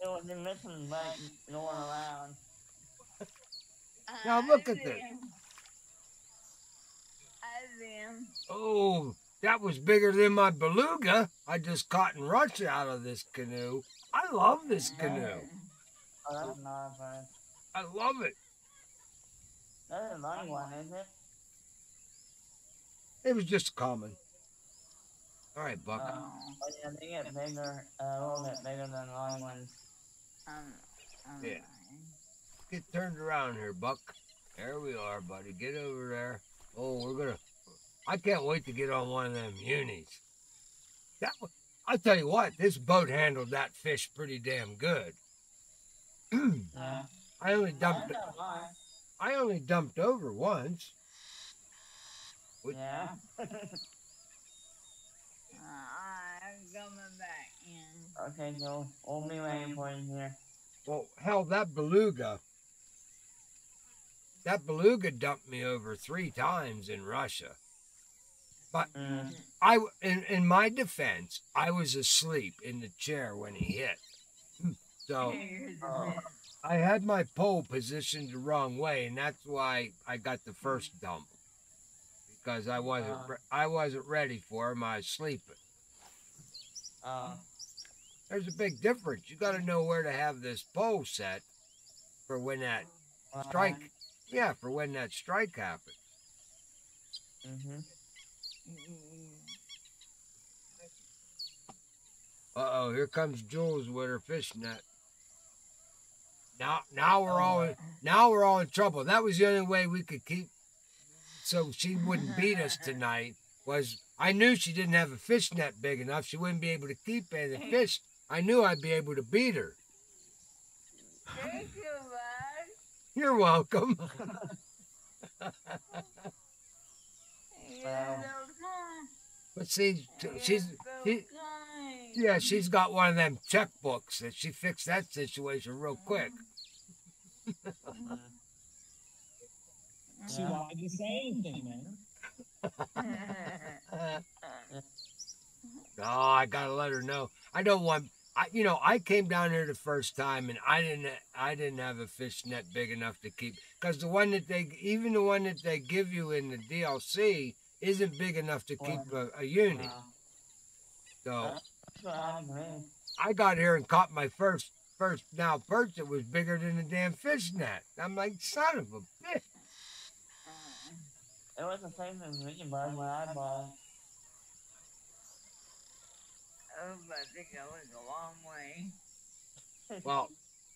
It was a missing like going around. Now look at this. I see him. Oh, that was bigger than my beluga I just caught in Russia out of this canoe. I love this canoe. Oh, that's not a. I love it. That's a long one, is it? It was just common. All right, Buck. Oh, oh yeah, they get bigger, uh, a little bit bigger than long ones. Um, um, Yeah. Get turned around here, Buck. There we are, buddy. Get over there. Oh, we're gonna. I can't wait to get on one of them unis. That. I'll tell you what. This boat handled that fish pretty damn good. Yeah. I only dumped. That's. I only dumped over once. What- Yeah. Uh, I'm coming back in. okay, Joe. We'll be waiting for you here. Well, hell, that beluga. That beluga dumped me over three times in Russia. Mm. I, w- in, in my defense, I was asleep in the chair when he hit. So Oh. I had my pole positioned the wrong way, and that's why I got the first dump because I wasn't Uh. I wasn't ready for him. I was sleeping. Oh. There's a big difference. You got to know where to have this pole set for when that strike. Yeah, for when that strike happens. Mm-hmm. Uh oh, here comes Jules with her fishnet. Now, now we're all in, now we're all in trouble. That was the only way we could keep, so she wouldn't beat us tonight. Was I knew she didn't have a fish net big enough. She wouldn't be able to keep any fish. I knew I'd be able to beat her. Thank you, bud. You're welcome. You're Wow. But see, she's so she, kind. Yeah, she's got one of them checkbooks that she fixed that situation real quick. She I didn't say anything, man. No, oh, I gotta let her know. I don't want. I, you know, I came down here the first time and I didn't. I didn't have a fish net big enough to keep because the one that they, even the one that they give you in the DLC, isn't big enough to keep a, a uni. Wow. So That's what happened to me. I got here and caught my first first Nile perch that was bigger than the damn fish net. I'm like, son of a bitch. It was the same as me, bud, when I bought it. Oh, I think I went a long way. Well,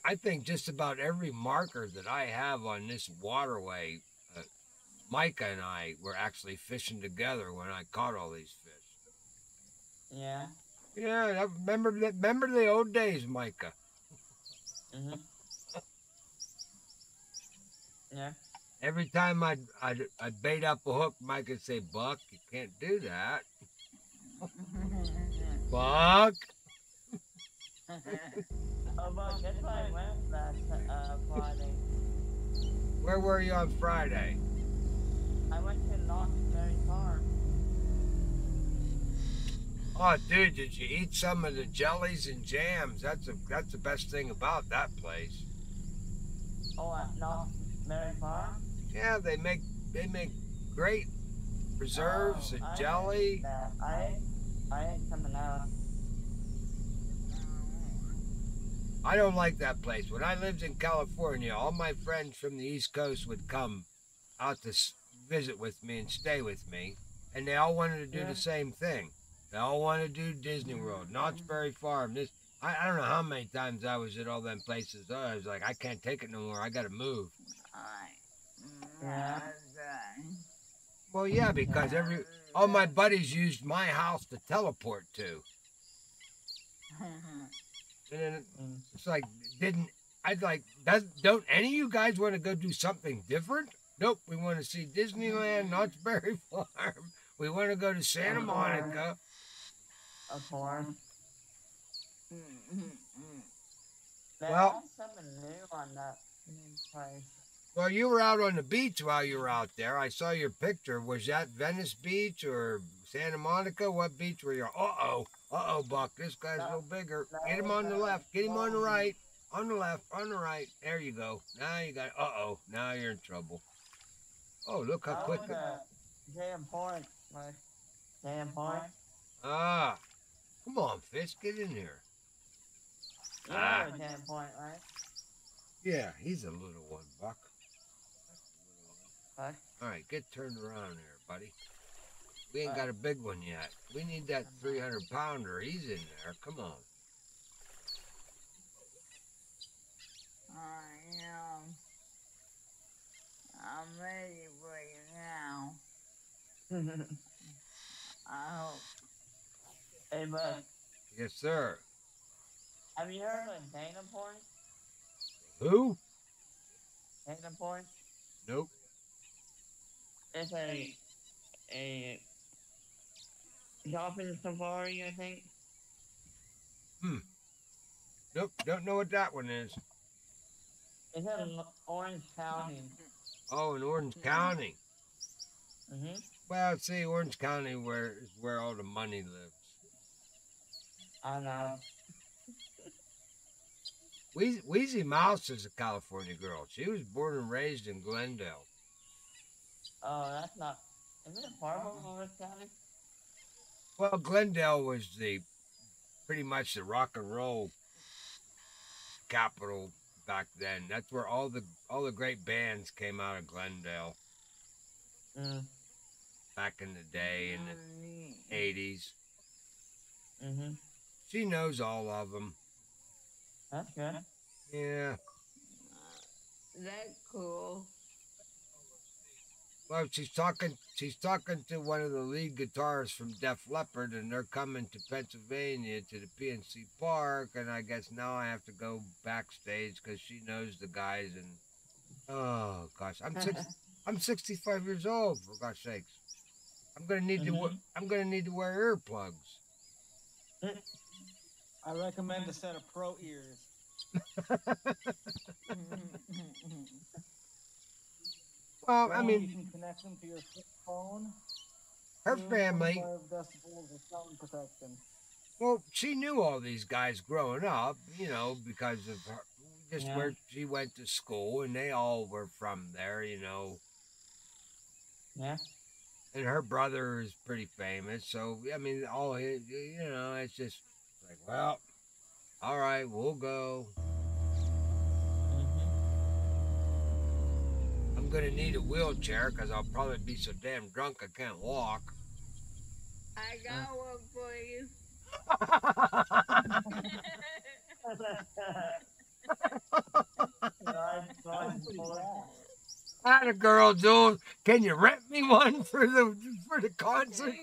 I think just about every marker that I have on this waterway, uh, Micah and I were actually fishing together when I caught all these fish. Yeah. Yeah, I remember. Remember the old days, Micah. Mm-hmm. Yeah. Every time I'd, I'd, I'd bait up a hook, Micah'd say, Buck, you can't do that. Buck. Oh, but guess where I went last uh, Friday? Where were you on Friday? I went to Knott's Berry Farm. Oh, dude, did you eat some of the jellies and jams? That's a, that's the best thing about that place. Oh, at Knott's Berry Farm? Yeah, they make they make great preserves Oh, and I jelly. I, I ate something else. I don't like that place. When I lived in California, all my friends from the East Coast would come out to visit with me and stay with me, and they all wanted to do Yeah. the same thing. They all want to do Disney World, Knott's Berry Farm. This I, I don't know how many times I was at all them places. I was like, I can't take it no more. I got to move. Yeah. Well, yeah, because every all my buddies used my house to teleport to, and then Mm. it's like, didn't I'd like does don't any of you guys want to go do something different? Nope, we want to see Disneyland, Knott's Berry Farm. We want to go to Santa Monica. Of course. They Well- something new on that place. Well, you were out on the beach while you were out there. I saw your picture. Was that Venice Beach or Santa Monica? What beach were you? Uh oh, uh oh, Buck. This guy's a little bigger. Get him on the left. Get him on the right. On the left. On the right. There you go. Now you got. Uh oh. Now you're in trouble. Oh, look how quick. at Point. Jam Point. Ah, come on, Fish. Get in here. You Ah. know Jam Point, right? Yeah, he's a little one, Buck. Buck. All right, get turned around there, buddy. We ain't got a big one yet. We need that 300 pounder. He's in there. Come on. I am. I'm ready for you now. I hope. Hey, but Yes, sir. have you heard of Dana Point? Who? Dana Point? Nope. It's a a shopping safari, I think. Hmm. Nope. Don't know what that one is. It's in Orange County. Oh, in Orange County. hmm Well, see, Orange County where is where all the money lives. I know. Wheezy, Wheezy Mouse is a California girl. She was born and raised in Glendale. Oh, that's not. Is it part of Orange County? Well, Glendale was the pretty much the rock and roll capital back then. That's where all the all the great bands came out of Glendale Mm. back in the day in the eighties. Mm-hmm. She knows all of them. That's good. Yeah. Uh, That's cool. Well, she's talking. She's talking to one of the lead guitarists from Def Leppard, and they're coming to Pennsylvania to the PNC Park. And I guess now I have to go backstage because she knows the guys. And oh gosh, I'm six, I'm 65 years old. For gosh sakes, I'm gonna need to. Mm-hmm. I'm gonna need to wear earplugs. Uh, I recommend a set of pro ears. Well, I mean, you can connect them to your phone. her family. 25 decibels of sound protection. Well, she knew all these guys growing up, you know, because of her, just Yeah. where she went to school, and they all were from there, you know. Yeah. And her brother is pretty famous, so I mean, all his, you know, it's just like, well, all right, we'll go. Mm-hmm. I'm gonna need a wheelchair because I'll probably be so damn drunk I can't walk. I got one for you. Nice, nice, boy. Atta girl, Jules, can you rent me one for the for the concert?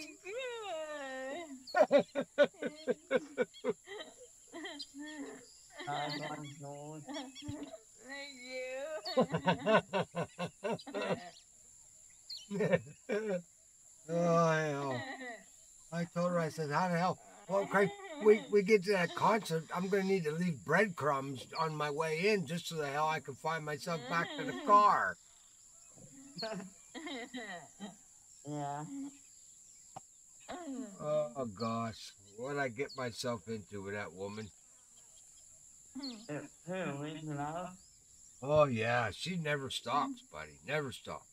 Nice, boy. Thank hell! I told her, I said, how the hell? Well, okay, we we get to that concert. I'm gonna need to leave breadcrumbs on my way in, just so the hell I can find myself back to the car. Yeah. Oh gosh, what I get myself into with that woman? Who? Who? Lisa Love? Oh yeah, she never stops, buddy. Never stops.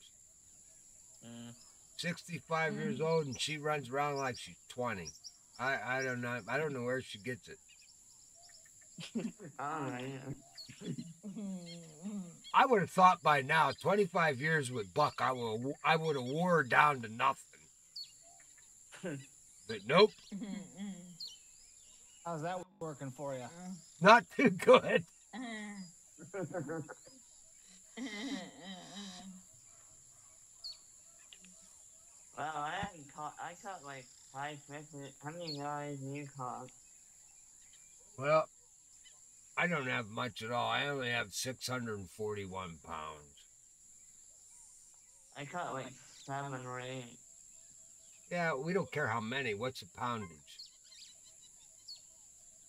Mm. 65 years old and she runs around like she's 20. I I don't know. I don't know where she gets it. Alright. I would have thought by now, 25 years with Buck, I will I would have wore her down to nothing. but nope, How's that working for you? not too good. Well, I haven't caught. I caught like five fish. How many guys you caught? Well, I don't have much at all. I only have 641 pounds. I caught like seven or eight. Yeah, we don't care how many. What's the poundage?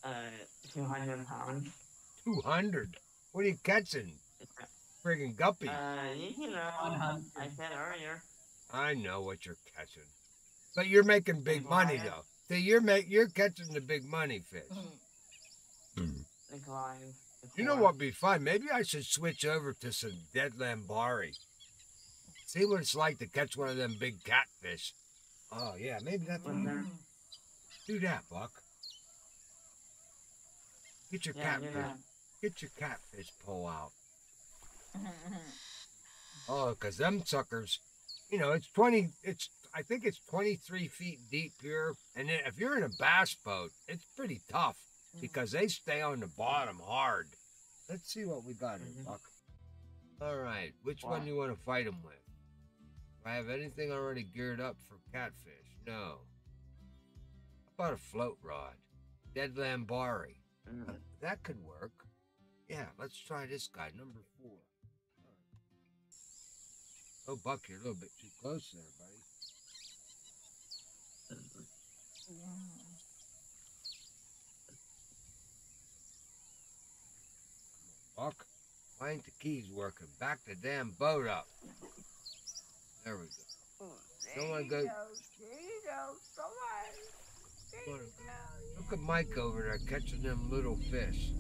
Uh, two hundred pounds. 200. What are you catching? Friggin' guppy. Uh, you know. 100. I said earlier. I know what you're catching. But you're making big money though. See, you're make you're catching the big money fish. The Goliath. You know what would be fun? Maybe I should switch over to some dead lambari. See what it's like to catch one of them big catfish. Oh yeah, maybe that's Was there- do that, Buck. Get your Yeah, catfish. Get your catfish pole out. Oh, 'cause them suckers, you know, it's twenty. It's I think it's twenty three feet deep here, and then if you're in a bass boat, it's pretty tough because they stay on the bottom hard. Let's see what we got here, Mhm. Buck. All right, which one do you want to fight them with? Do I have anything already geared up for catfish? No. How about a float rod? Dead lambari. Mm. That could work. Yeah, let's try this guy, number four. Oh, Buck, you're a little bit too close there, buddy. Buck, why ain't the keys working? Back the damn boat up. There we go. Don't wanna go- There you go. Come on. There you go. Look at Mike over there catching them little fish.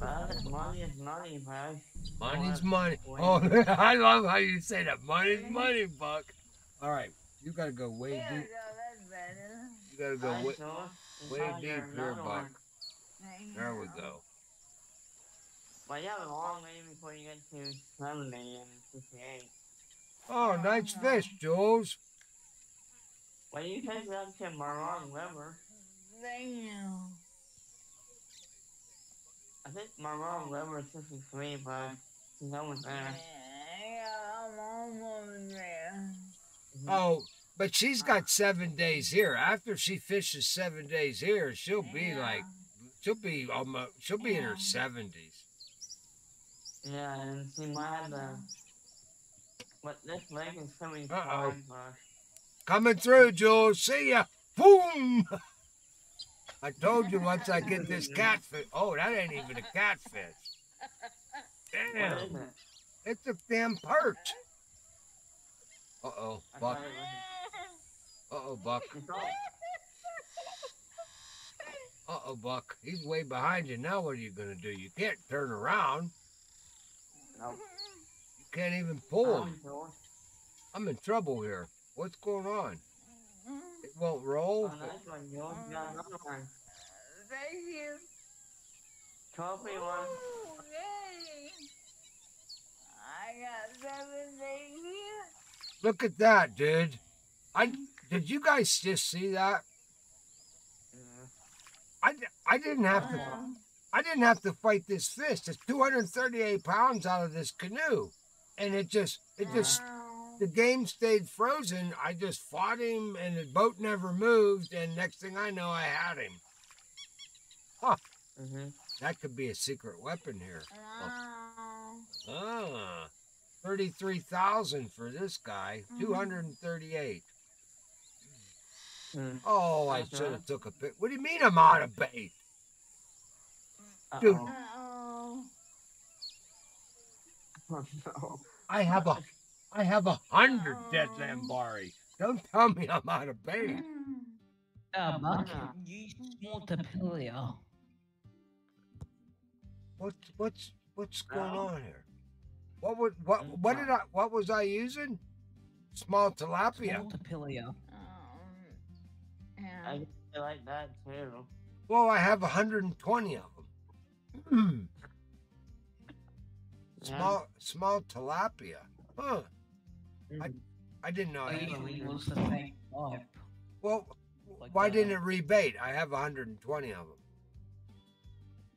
Well, money is money, bro. Money's money. Oh, I love how you say that. Money's money, Buck. All right, you gotta go way There deep. go. That's. You gotta go I way. way deep here, Buck. There There we go. But you have a long way before you get to 70 and 58. Oh, nice fish, Jules. Well, you take that to Maron River. Damn. I think Maron River is 63, but she's almost there. Yeah, I'm almost there. Mm-hmm. Oh, but she's got seven days here. After she fishes seven days here, she'll be like, she'll be almost, she'll be yeah. in her 70s. Yeah, and might have the. But this lake is 75, Uh-oh. but. Coming through, Jules. See ya. Boom. I told you once I get this catfish. Oh, that ain't even a catfish. Damn, it? it's a damn perch. Uh oh, Buck. thought it was Uh oh, Buck. a- It's all. Uh oh, Buck. He's way behind you. Now what are you gonna do? You can't turn around. Nope. You can't even pull him. I'm. I'm in trouble here. What's going on? It won't roll. Oh, nice one, George. You got another one. Thank you. Trophy one. Yay. I got seven days here. Look at that, dude. I did you guys just see that? Yeah. I, I didn't have to Uh, I didn't have to fight this fish. It's 238 pounds out of this canoe, and it just it just the game stayed frozen. I just fought him, and the boat never moved. And next thing I know, I had him. Mm-hmm. That could be a secret weapon here. Ah, 33,000 for this guy. 238. Hmm. Oh, I That's should have took a pic. What do you mean I'm out of bait? Dude. Uh-oh. uh, Oh, no. I have a, I have a hundred dead lambari. Don't tell me I'm out of bait. Uh, Buck, Yeah. use Mortipilia. What's what's what's going on here? What would what what did I what was I using? Small tilapia. Mortipilia. um, I guess I like that too. Well, I have 120 of them. Yeah. small, small tilapia. Huh. Mhm. I didn't know. I I had usually them. the same type. Well, Like why that. didn't it rebate? I have 120 of them.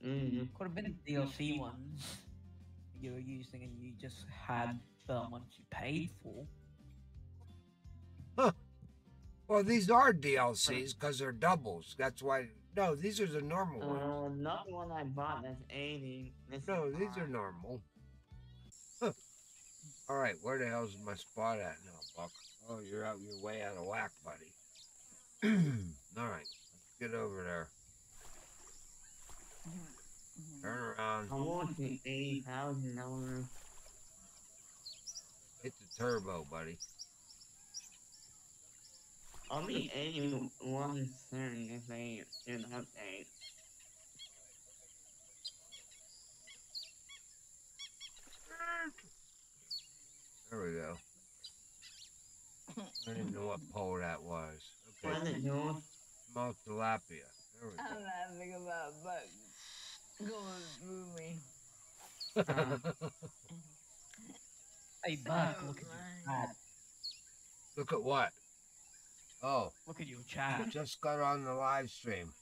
Mhm. Could have been DLC ones you were using and you just had the ones you paid for. Huh. Well, these are DLCs because they're doubles. That's why. No, these are the normal ones. Uh, not the one I bought. That's eighty. This No, these are normal. Huh. All right, where the hell's my spot at now, Buck? Oh, you're out. You're way out of whack, buddy. All right, let's get over there. Turn around. I want the eighty thousand dollars. Hit the turbo, buddy. I'll be eighty-one soon if they do an update. There we go. I didn't know what pole that was. What is Okay, it doing? small tilapia. There we go. I'm laughing about bugs going through me. go. Hey, Buck, Oh, look at your my. Look at what? Oh, Look at your chat. just got on the live stream.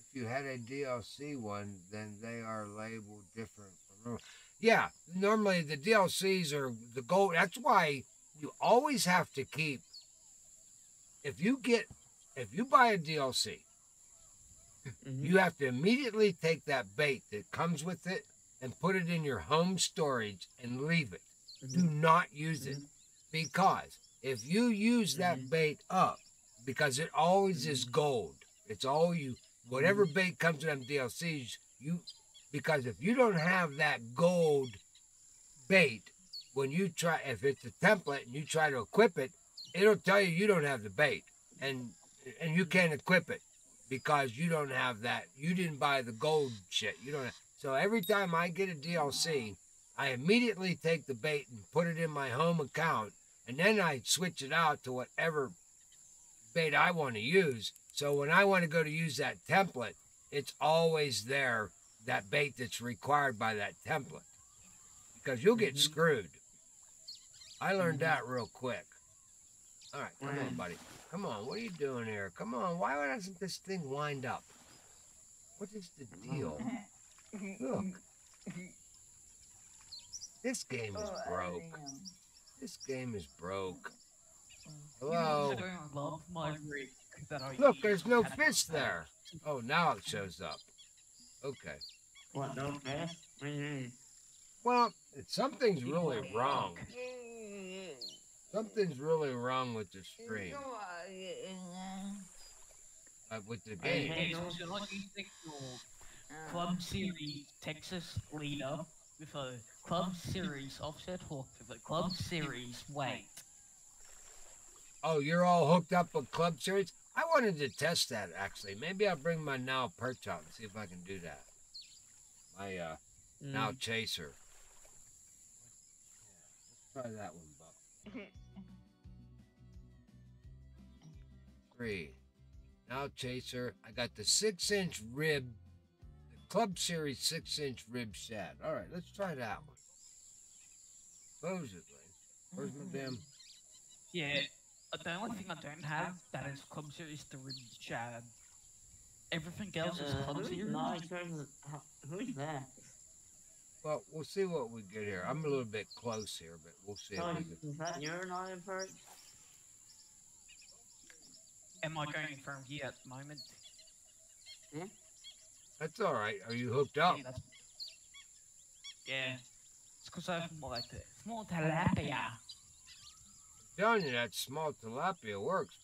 If you had a DLC one, then they are labeled different. From, yeah, normally the DLCs are the gold. That's why you always have to keep. If you get, if you buy a DLC, Mhm. you have to immediately take that bait that comes with it and put it in your home storage and leave it. Do Mhm. not use it because if you use that Mhm. bait up, because it always is mm-hmm. gold. It's all you. Whatever mm-hmm. bait comes to them DLCs, you because if you don't have that gold bait, when you try, if it's a template and you try to equip it, it'll tell you you don't have the bait, and and you mm-hmm. can't equip it because you don't have that. You didn't buy the gold shit. You don't. Have, so every time I get a DLC, I immediately take the bait and put it in my home account, and then I switch it out to whatever bait I want to use. So when I want to go to use that template, it's always there, that bait that's required by that template. Because you'll get Mhm. screwed. I learned Mhm. that real quick. All right, come on, buddy. Come on, what are you doing here? Come on, why doesn't this thing wind up? What is the deal? Look, this game is Oh, broke. Know. This game is broke. Hello. love my that I Look, there's no fish the- there. Oh, now it shows up. Okay. What, no fish? What do you mean? Well, it- something's really wrong. Something's really wrong with the stream, Come on, get in there. uh, with the game. hey. Hey, so should I use like your Uh, Club Series Texas leader with a Club Series offset or with a Club Series weight? Oh, you're all hooked up with Club Series? I wanted to test that actually. Maybe I'll bring my now perch out and see if I can do that. My uh, now Mm. chaser. Yeah, let's try that one, Buck. Three. Now chaser. I got the six inch rib, the Club Series six inch rib shad. All right, let's try that one. Supposedly. Where's my damn? Yeah, the only thing I don't have that is Club Series the Rim Shad. Everything else is Uh, Club who's Series. Molly Who's that? Well, we'll see what we get here. I'm a little bit close here, but we'll see. If Oh, we can... is that your Molly Perch? Am I going from here at the moment? That's all right. Are you hooked up? Yeah. It's because I have more like the small tilapia. telling you that small tilapia works.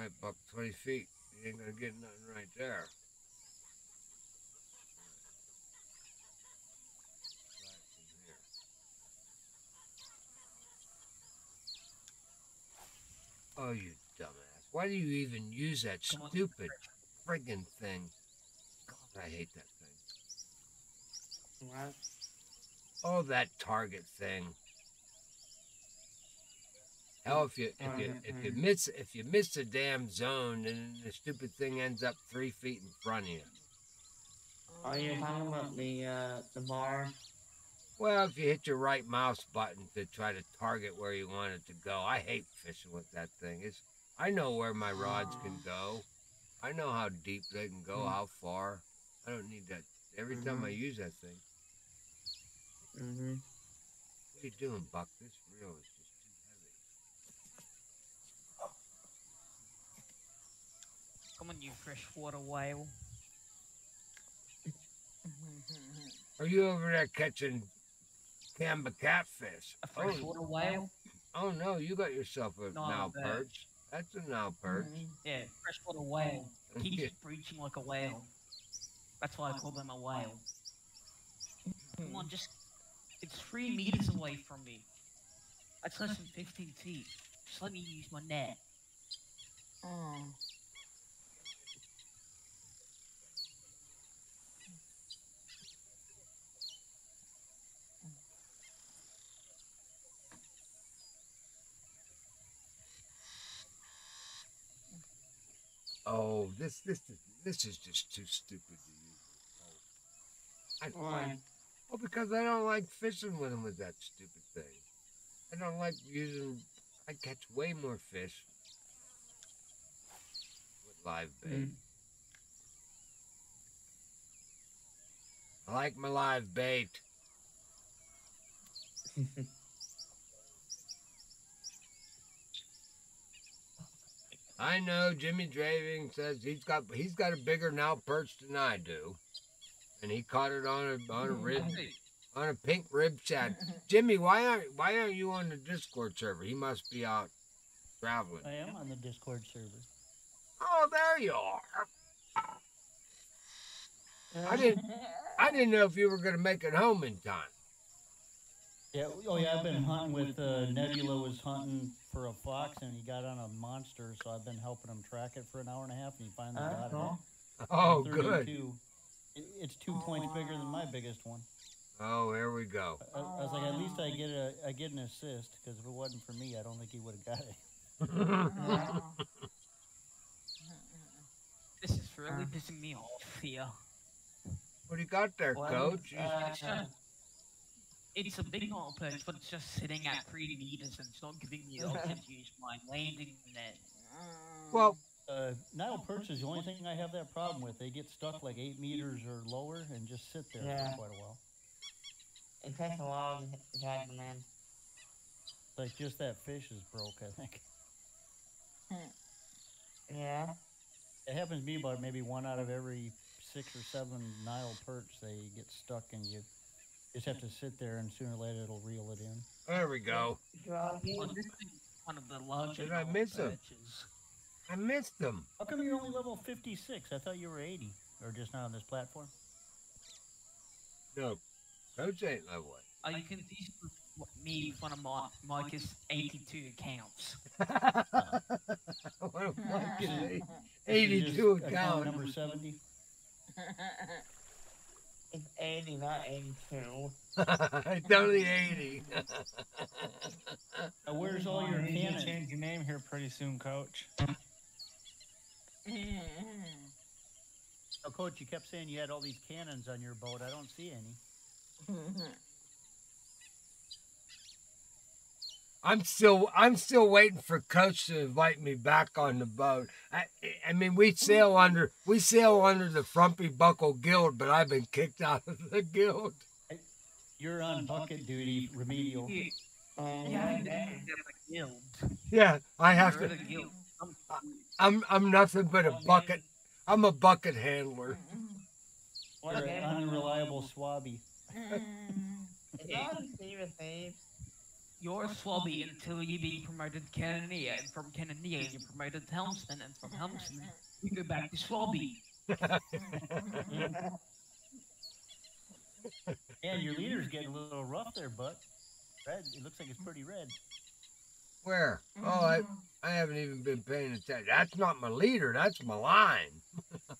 Right, buck 20 feet. You ain't gonna get nothing right there. Right from here. Oh, you dumbass. Why do you even use that Come on. stupid friggin' thing? God, I hate that thing. What? Oh, that target thing. Hell, if you if you if you miss if you miss the damn zone, then the stupid thing ends up three feet in front of you. Are you talking about the uh the bar? Well, if you hit your right mouse button to try to target where you want it to go, I hate fishing with that thing. It's I know where my rods can go. I know how deep they can go, how far. I don't need that. Every time I use that thing, Mm-hmm. what are you doing, Buck? This reel is just too Come on, you freshwater whale. Are you over there catching Kamba catfish? A Oh, freshwater whale? oh no, you got yourself a No, Nile but- perch. That's a Nile perch. Mm-hmm. Yeah, freshwater whale. Oh, He's Yeah. breaching like a whale. That's why I call them a whale. Come on, just. It's three meters away from me. That's less than 15 feet. Just let me use my net. Oh. Oh, this this is this is just too stupid to use. Oh. I, Why? Well, because I don't like fishing with them with that stupid thing. I don't like using. I catch way more fish with live bait. Mm. I like my live bait. I know Jimmy Draving says he's got he's got a bigger Nile perch than I do, and he caught it on a on a rib on a pink rib shad. Jimmy, why aren't why aren't you on the Discord server? He must be out traveling. I am on the Discord server. Oh, there you are. I didn't I didn't know if you were gonna make it home in time. Yeah. Oh yeah, I've been hunting with uh, Nebula was hunting for a fox and he got on a monster, so I've been helping him track it for an hour and a half, and he finally Uh, got it. cool. Oh, good. It- It's two points bigger than my biggest one. Oh, here we go. I, I was like, at least I get a I get an assist because if it wasn't for me, I don't think he would have got it. This is really pissing me off here. What do you got there, What? Coach? Uh, It's a big Nile perch, but it's just sitting at three meters and it's not giving me the option to use my landing net. well, Uh, Nile perch is the only thing I have that problem with. They get stuck like eight meters or lower and just sit there Yeah. for quite a while. It takes a while to drag them in. Like just that fish is broke, I think. Yeah. It happens to me about maybe one out of every six or seven Nile perch. They get stuck and you just have to sit there and sooner or later it'll reel it in. there we go. Draggy. Well, this is one of the larger Did I miss him? perches. I missed them. How come you're only level 56? I thought you were 80. Or just not on this platform? No, Coach ain't level one. Uh, you can use me with one of my Micah's 82 accounts. What a fucking So you just 82 account account. number 70? It's 80, not 82. it's only 80. Uh, where's all your You need to change your name here pretty soon, Coach. Oh, Coach, you kept saying you had all these cannons on your boat. I don't see any. I'm still I'm still waiting for Coach to invite me back on the boat. I I mean we sail under we sail under the Frumpy Buckle Guild, but I've been kicked out of the guild. You're on bucket duty, remedial. Yeah, Um, yeah, yeah. they're a guild. Yeah, I have to. in a guild. I'm I'm nothing but a bucket. I'm a bucket handler. You're an unreliable swabby. It's not a Sea of Thieves. You're a swabby until you be promoted to Cannoneer, and from Cannoneer you're promoted to Helmsman, and from Helmsman you go back to swabby. Yeah, your leader's getting a little rough there, but red. It looks like it's pretty red. Where? Oh, I I haven't even been paying attention. That's not my leader. That's my line.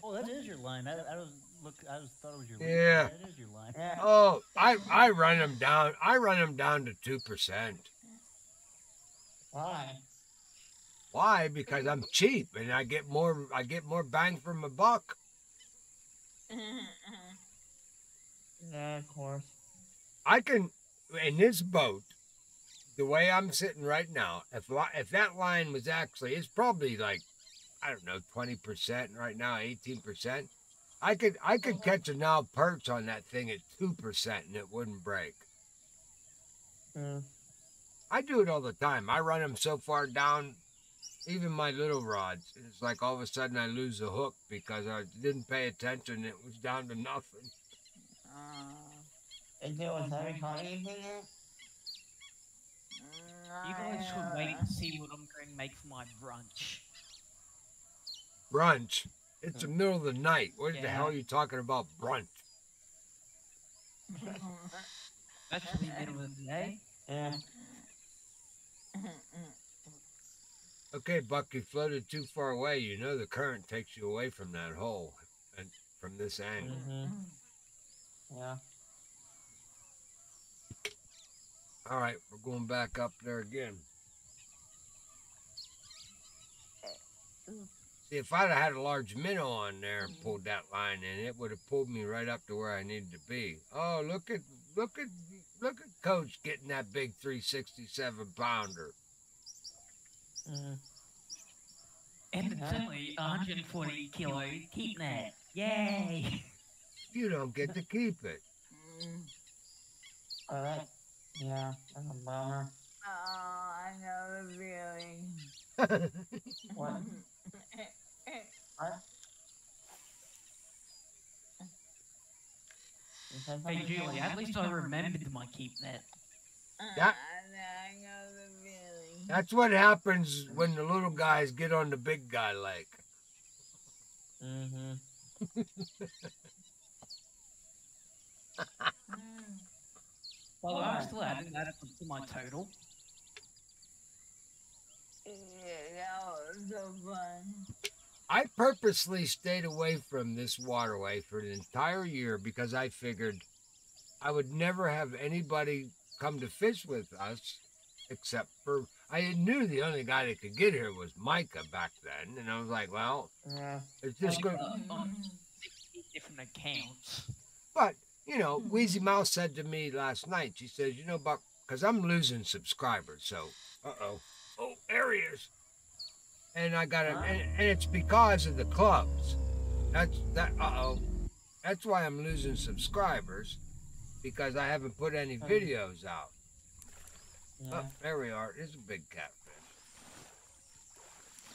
Oh, that is your line. I, I was look. I was thought it was your. lead. Yeah. That is your line. Yeah. Oh, I I run them down. I run them down to two percent. Why? Why? Because I'm cheap and I get more. I get more bang for my buck. Yeah, of course. I can in this boat. The way I'm sitting right now, if if that line was actually, it's probably like, I don't know, twenty percent right now, eighteen percent. I could I could catch a Nile perch on that thing at two percent and it wouldn't break. Mm. I do it all the time. I run them so far down, even my little rods. It's like all of a sudden I lose the hook because I didn't pay attention. And it was down to nothing. is it was heavy caught anything in it? You guys should wait and see what I'm going to make for my brunch. Brunch. It's the middle of the night. What the hell are you talking about brunch? That's the middle of the day. Yeah. Okay, Buck, you floated too far away. You know the current takes you away from that hole and from this angle. Mm-hmm. Yeah. All right, we're going back up there again. See, if I'd have had a large minnow on there and pulled that line in, it would have pulled me right up to where I needed to be. Oh, look at look at look at Coach getting that big 367 pounder. Mm-hmm. And it's Yeah. only 140 kilo keep net. Yay! You don't get to keep it. Alright. Yeah, that's a bummer. Oh, I know the feeling. What? What? You said Hey Julie, Julie? at least I remembered my keep net. Yeah. I know the feeling. That's what happens when the little guys get on the big guy like. Mm-hmm. By the way, I'm still adding that up to my total. Yeah, that was so fun. I purposely stayed away from this waterway for an entire year because I figured I would never have anybody come to fish with us except for I knew the only guy that could get here was Micah back then, and I was like, well, Yeah. it's just Like, going. on 60 different accounts. But you know, Wheezy Mouse said to me last night. She says, you know, Buck, because I'm losing subscribers, so uh oh, oh, there he is. And I got it, and, and it's because of the clubs. That's that. Uh oh, that's why I'm losing subscribers because I haven't put any videos out. Yeah. Oh, there we are. It's a big catfish.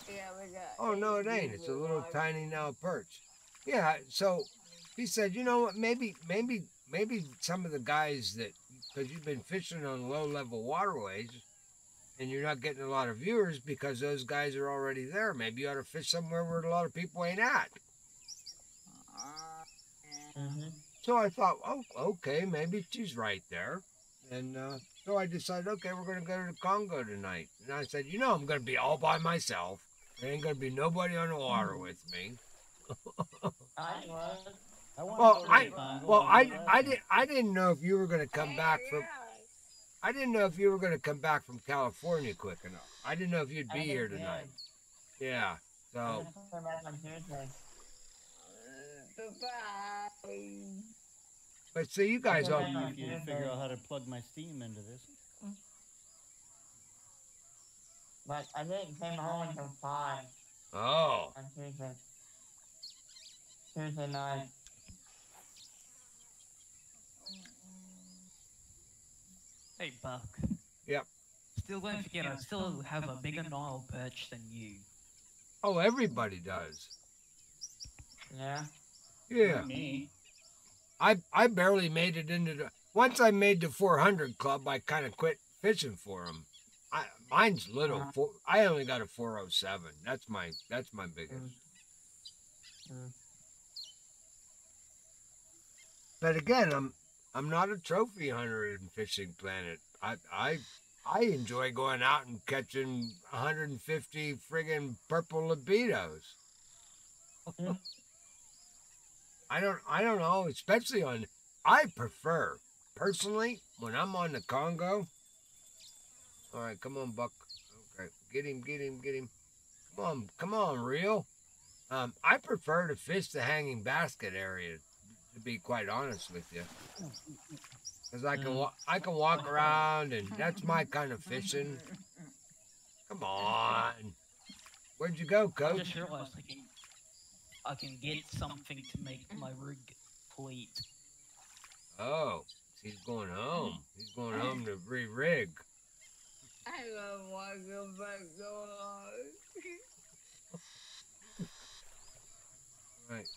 Yeah, we got. Oh no, it ain't. It's a little tiny Nile perch. Yeah. So he said, you know what? Maybe, maybe, maybe some of the guys that because you've been fishing on low level waterways and you're not getting a lot of viewers because those guys are already there. Maybe you ought to fish somewhere where a lot of people ain't at. Mm-hmm. So I thought, oh, okay, maybe she's right there. And uh, so I decided, okay, we're going to go to the Congo tonight. And I said, you know, I'm going to be all by myself. There ain't going to be nobody on the water with me. I was. I Well, I- Well, and I, I didn't I didn't know if you were going to come back from I didn't know if you were going to come back from California quick enough. I didn't know if you'd be I here did. tonight. Yeah. So just came back on Tuesday. Uh, goodbye. but see you guys Okay. all If you figure out how to plug my Steam into this. But I didn't come home until five. five Oh. on Tuesday. Tuesday night. Hey, Buck. Yep. Still don't forget, I still have a bigger Nile perch than you. Oh, everybody does. Yeah. Yeah. Me. I I barely made it into the once I made the 400 club, I kind of quit fishing for them. I mine's little. Uh-huh. Four, I only got a 407. That's my that's my biggest. Mm. But again, I'm I'm not a trophy hunter in Fishing Planet. I I I enjoy going out and catching 150 friggin' purple libidos. I don't I don't know, especially on I prefer personally when I'm on the Congo. All right, come on, Buck. Okay, get him, get him, get him. Come on, come on, real. Um, I prefer to fish the hanging basket area, to be quite honest with you, because I can mm. wa- I can walk around and that's my kind of fishing. Come on, where'd you go, coach? I Coach? just realized I can, I can get something to make my rig complete. Oh, he's going home. He's going home to re-rig. I don't want to go back so hard. Right.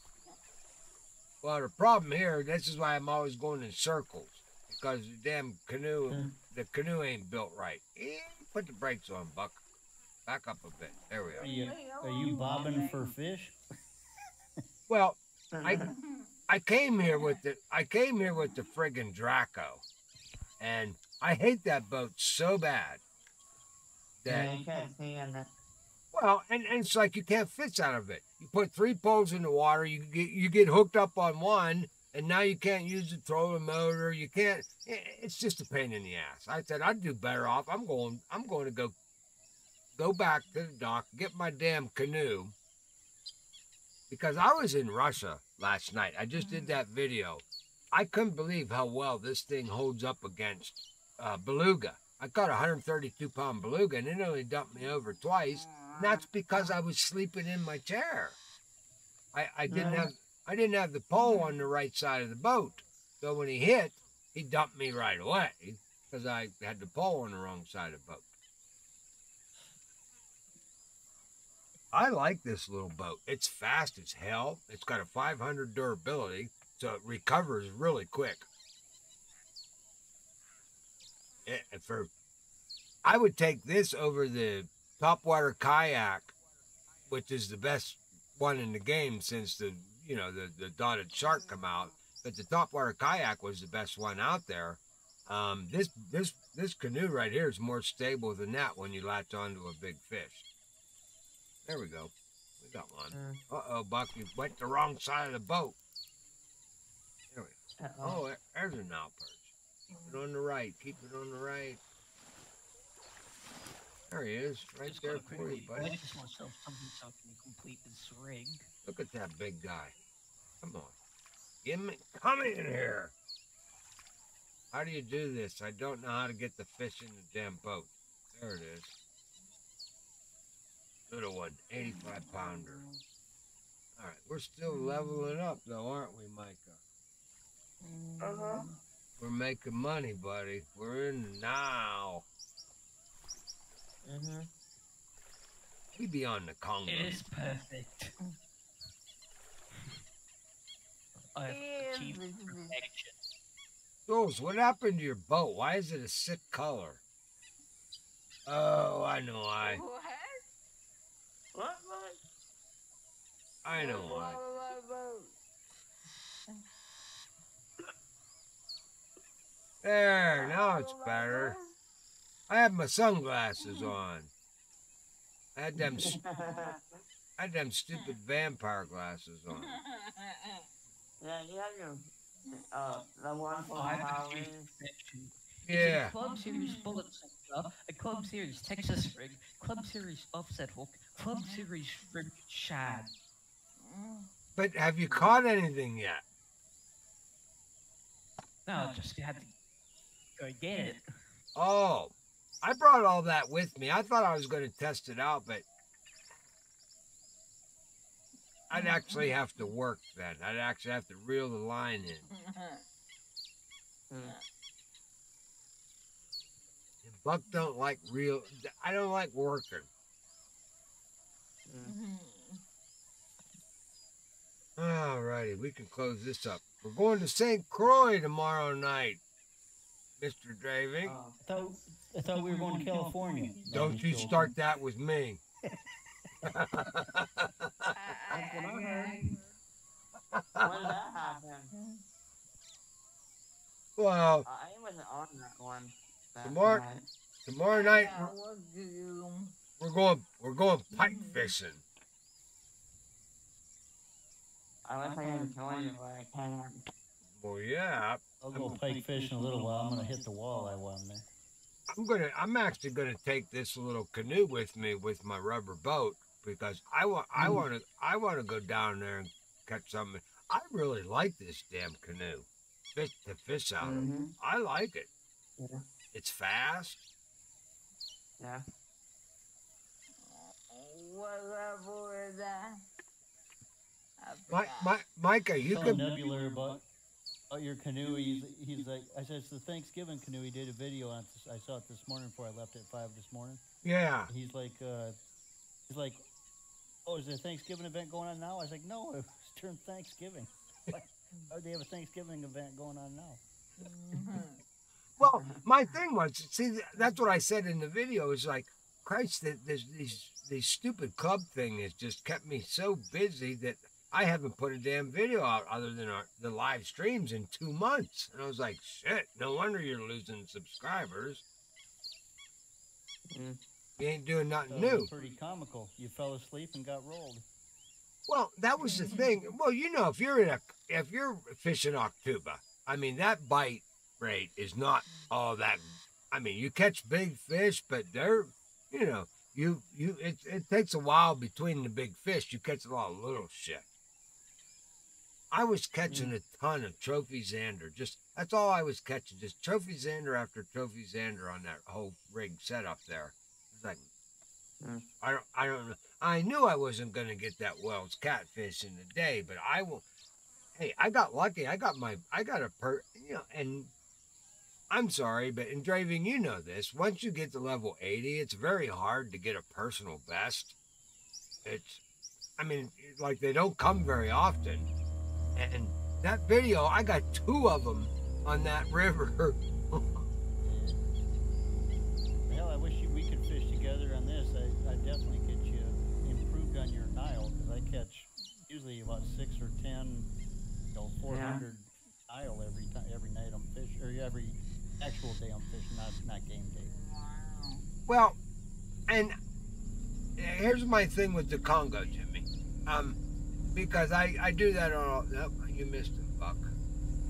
Well, the problem here, this is why I'm always going in circles. Because the damn canoe, Mm. the canoe ain't built right. Eh, Put the brakes on, Buck. Back up a bit. There we Are are. you, are you bobbing for fish? Well, I I came here with the I came here with the friggin' Draco, and I hate that boat so bad that Yeah, you can't see in it. Well, and, and it's like you can't fish out of it. You put three poles in the water, you get you get hooked up on one, and now you can't use the trolling motor. You can't. It's just a pain in the ass. I said I'd do better off. I'm going. I'm going to go go back to the dock, get my damn canoe, because I was in Russia last night. I just did that video. I couldn't believe how well this thing holds up against uh, beluga. I caught a 132 pound beluga, and it only dumped me over twice. That's because I was sleeping in my chair. I, I didn't have I didn't have the pole on the right side of the boat. So when he hit, he dumped me right away because I had the pole on the wrong side of the boat. I like this little boat. It's fast as hell. It's got a 500 durability, so it recovers really quick. It, for, I would take this over the topwater kayak, which is the best one in the game since the you know the the dotted shark come out. But the topwater kayak was the best one out there. Um, this this this canoe right here is more stable than that when you latch onto a big fish. There we go. We got one. Uh oh, Buck, you went the wrong side of the boat. There we Uh-oh. Oh, there's a Nile perch. Keep it on the right. Keep it on the right. There he is, right Just there gotta for you, quickly buddy. purchase myself something so I can complete this rig. Look at that big guy. Come on. Give me, come in here. How do you do this? I don't know how to get the fish in the damn boat. There it is. Little one, 85 pounder. All right, we're still leveling up though, aren't we, Micah? Uh-huh. We're making money, buddy. We're in now. Mm-hmm. We be on the Congo. It is perfect. I have achieved perfection. Jules, what happened to your boat? Why is it a sick color? Oh, I know why. What? What? What? I know why. There, now it's better. I have my sunglasses on. I had them, s- I had them stupid vampire glasses on. yeah, you have your uh the one for I have Halloween. Yeah. Club Series Bullet Sensor, a Club Series Texas Rig, Club Series Offset Hook, Club Series Shrimp Shad. But have you caught anything yet? No, just had to go get it. Oh, I brought all that with me. I thought I was going to test it out, but I'd actually have to work then. I'd actually have to reel the line in. Mm. Buck don't like real. I don't like working. Mm. Alrighty, we can close this up. We're going to St. Croix tomorrow night, Mr. Draving. Oh. I thought, I thought we were going to California. Don't you start that with me. When did that happen? well, uh, I wasn't on that one. that Mark- night. tomorrow night Yeah, we're, what do you? we're going we're going pike fishing. I wish I could join you, but I can't. Well, yeah, I'll go pike fishing a little while. I'm gonna hit the walleye while I'm there. I'm gonna. I'm actually gonna take this little canoe with me with my rubber boat because I want. I want to. I want to go down there and catch something. I really like this damn canoe. Fish to fish out. of. Mm-hmm. I like it. Yeah. It's fast. Yeah. What level is that? I My, forgot. my, Micah, you Telling could. Nebula about, about your canoe. He's, he's like, I said, it's the Thanksgiving canoe. He did a video on. it. I saw it this morning before I left at five this morning. Yeah. He's like, uh, he's like, oh, is there a Thanksgiving event going on now? I was like, no, it's during Thanksgiving. Do they have a Thanksgiving event going on now? Mhm. Well, my thing was, see, that's what I said in the video. Is like, Christ, th- this these these stupid club thing has just kept me so busy that I haven't put a damn video out other than our, the live streams in two months. And I was like, shit, no wonder you're losing subscribers. Mm. You ain't doing nothing new. pretty comical. You fell asleep and got rolled. Well, that was the thing. Well, you know, if you're in a if you're fishing October, I mean that bite rate is not all that. I mean, you catch big fish, but they're, you know, you you it it takes a while between the big fish. You catch a lot of little shit. I was catching a ton of trophy zander. Just that's all I was catching. Just trophy zander after trophy zander on that whole rig setup there. It's like Mm. I don't I don't know. I knew I wasn't gonna get that Wels catfish in the day, but I will. Hey, I got lucky. I got my I got a per you know, and I'm sorry, but in driving, you know this. Once you get to level 80, it's very hard to get a personal best. It's, I mean, like they don't come very often. And that video, I got two of them on that river. Well, I wish you, we could fish together on this. I, I definitely get you improved on your Nile because I catch usually about six or ten, you know, four hundred Nile every time, every night I'm fishing, or every actual day I'm fishing, not not game day. Well, and here's my thing with the Congo, Jimmy. Um, because I, I do that on all, nope, you missed it, Buck.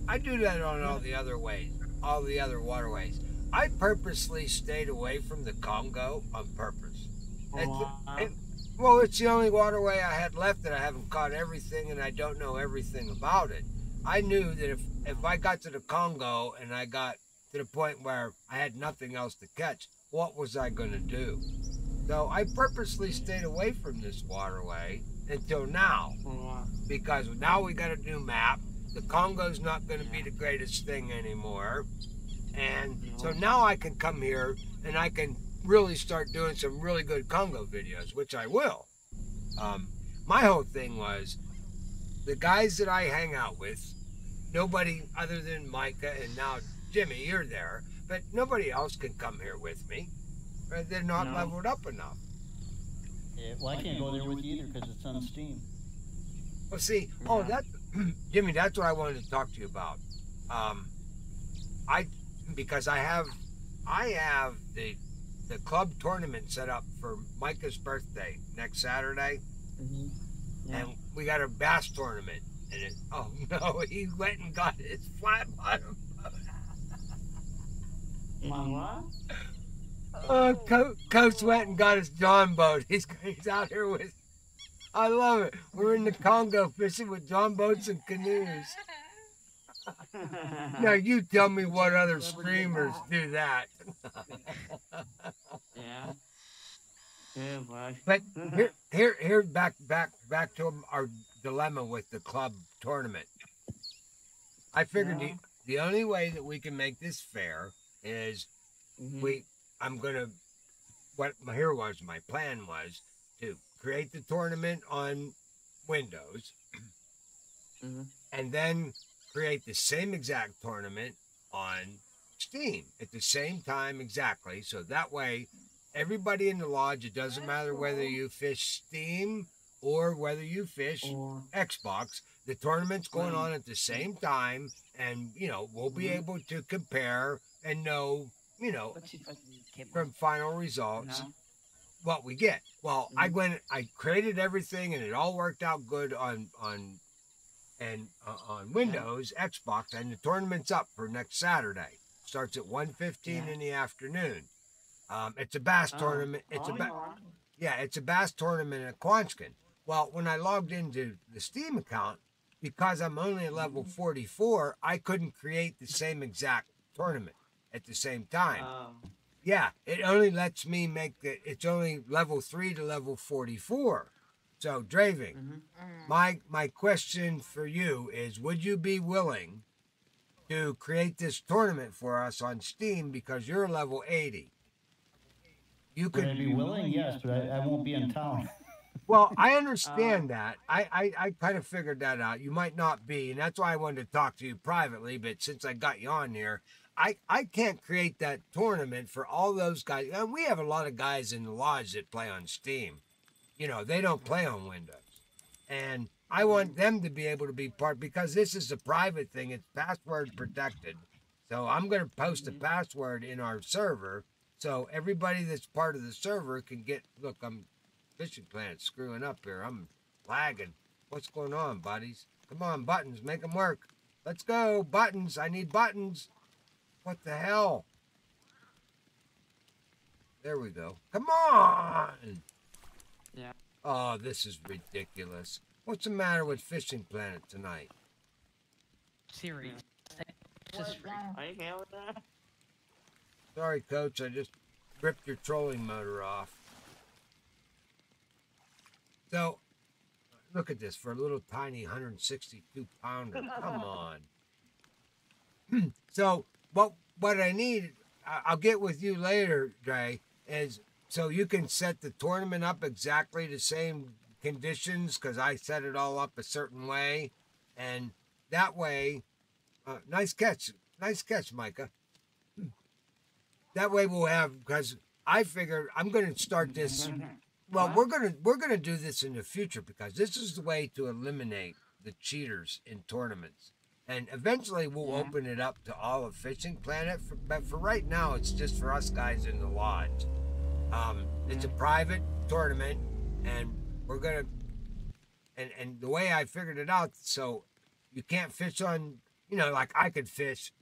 I do that on all the other ways, all the other waterways. I purposely stayed away from the Congo on purpose. Oh, it's, Wow. it, well, it's the only waterway I had left that I haven't caught everything and I don't know everything about it. I knew that if, if I got to the Congo and I got to the point where I had nothing else to catch, what was I going to do? So I purposely stayed away from this waterway until now Wow. because now we got a new map. The Congo's not going to be the greatest thing anymore. And so now I can come here and I can really start doing some really good Congo videos, which I will. Um, my whole thing was the guys that I hang out with, nobody other than Micah and now Jimmy, you're there, but nobody else can come here with me. They're not No. leveled up enough. Yeah, well, I can't go there with you either because it's on Steam. Well, see, oh, that, Jimmy, that's what I wanted to talk to you about. Um, I, because I have, I have the, the club tournament set up for Micah's birthday next Saturday, Mm-hmm. Yeah. and we got a bass tournament. And it, oh no, he went and got his flat bottom. My what? Oh, Co- Coach went and got his John boat. He's he's out here with. I love it. We're in the Congo fishing with John boats and canoes. Now you tell me what other streamers do that. yeah. Boy. But here, here, here, back, back, back to our dilemma with the club tournament. I figured Yeah. the, the only way that we can make this fair is Mhm. we. I'm gonna. What my here was my plan was to create the tournament on Windows, Mhm. and then create the same exact tournament on Steam at the same time exactly. So that way, everybody in the lodge, it doesn't matter whether you fish Steam or whether you fish Or Xbox, the tournament's going on at the same time, and you know we'll be Mhm. able to compare and know you know, Let's see if I can get from final results, No. what we get. Well, I went, I created everything, and it all worked out good on on and uh, on Windows, Xbox, and the tournament's up for next Saturday. Starts at 1.15 Yeah. in the afternoon. Um, it's a bass Oh. tournament. It's Oh, a ba- yeah. yeah, it's a bass tournament at Quanchkin. Well, when I logged into the Steam account, because I'm only level 44, I couldn't create the same exact tournament at the same time. Um, Yeah, it only lets me make the. It's only level three to level forty-four. So, Draving, mhm. my my question for you is: Would you be willing to create this tournament for us on Steam because you're level eighty? You could. be willing? Yes, but I, I won't be in town. Well, I understand that. I, I I kind of figured that out. You might not be, and that's why I wanted to talk to you privately. But since I got you on here, I I can't create that tournament for all those guys. And we have a lot of guys in the lodge that play on Steam. You know, they don't play on Windows, and I want them to be able to be part because this is a private thing. It's password protected. So I'm going to post a mm-hmm. password in our server so everybody that's part of the server can get. Look, I'm fishing planet screwing up here. I'm lagging. What's going on, buddies? Come on, buttons, make them work. Let's go, buttons. I need buttons. What the hell? There we go. Come on. Yeah. Oh, this is ridiculous. What's the matter with Fishing Planet tonight? Siri. What Just guy? Are you okay with that? Sorry, Coach. I just ripped your trolling motor off. So, look at this for a little tiny 162 pounder. Come on. so, what what I need, I'll get with you later, Dre, is so you can set the tournament up exactly the same conditions because I set it all up a certain way, and that way, uh, nice catch, nice catch, Micah. That way we'll have because I figure I'm going to start this. Well, we're gonna we're gonna do this in the future because this is the way to eliminate the cheaters in tournaments, and eventually we'll Yeah. open it up to all of Fishing Planet. For, but for right now, it's just for us guys in the lodge. Um, it's a private tournament, and we're gonna. And and the way I figured it out, so you can't fish on. You know, like I could fish.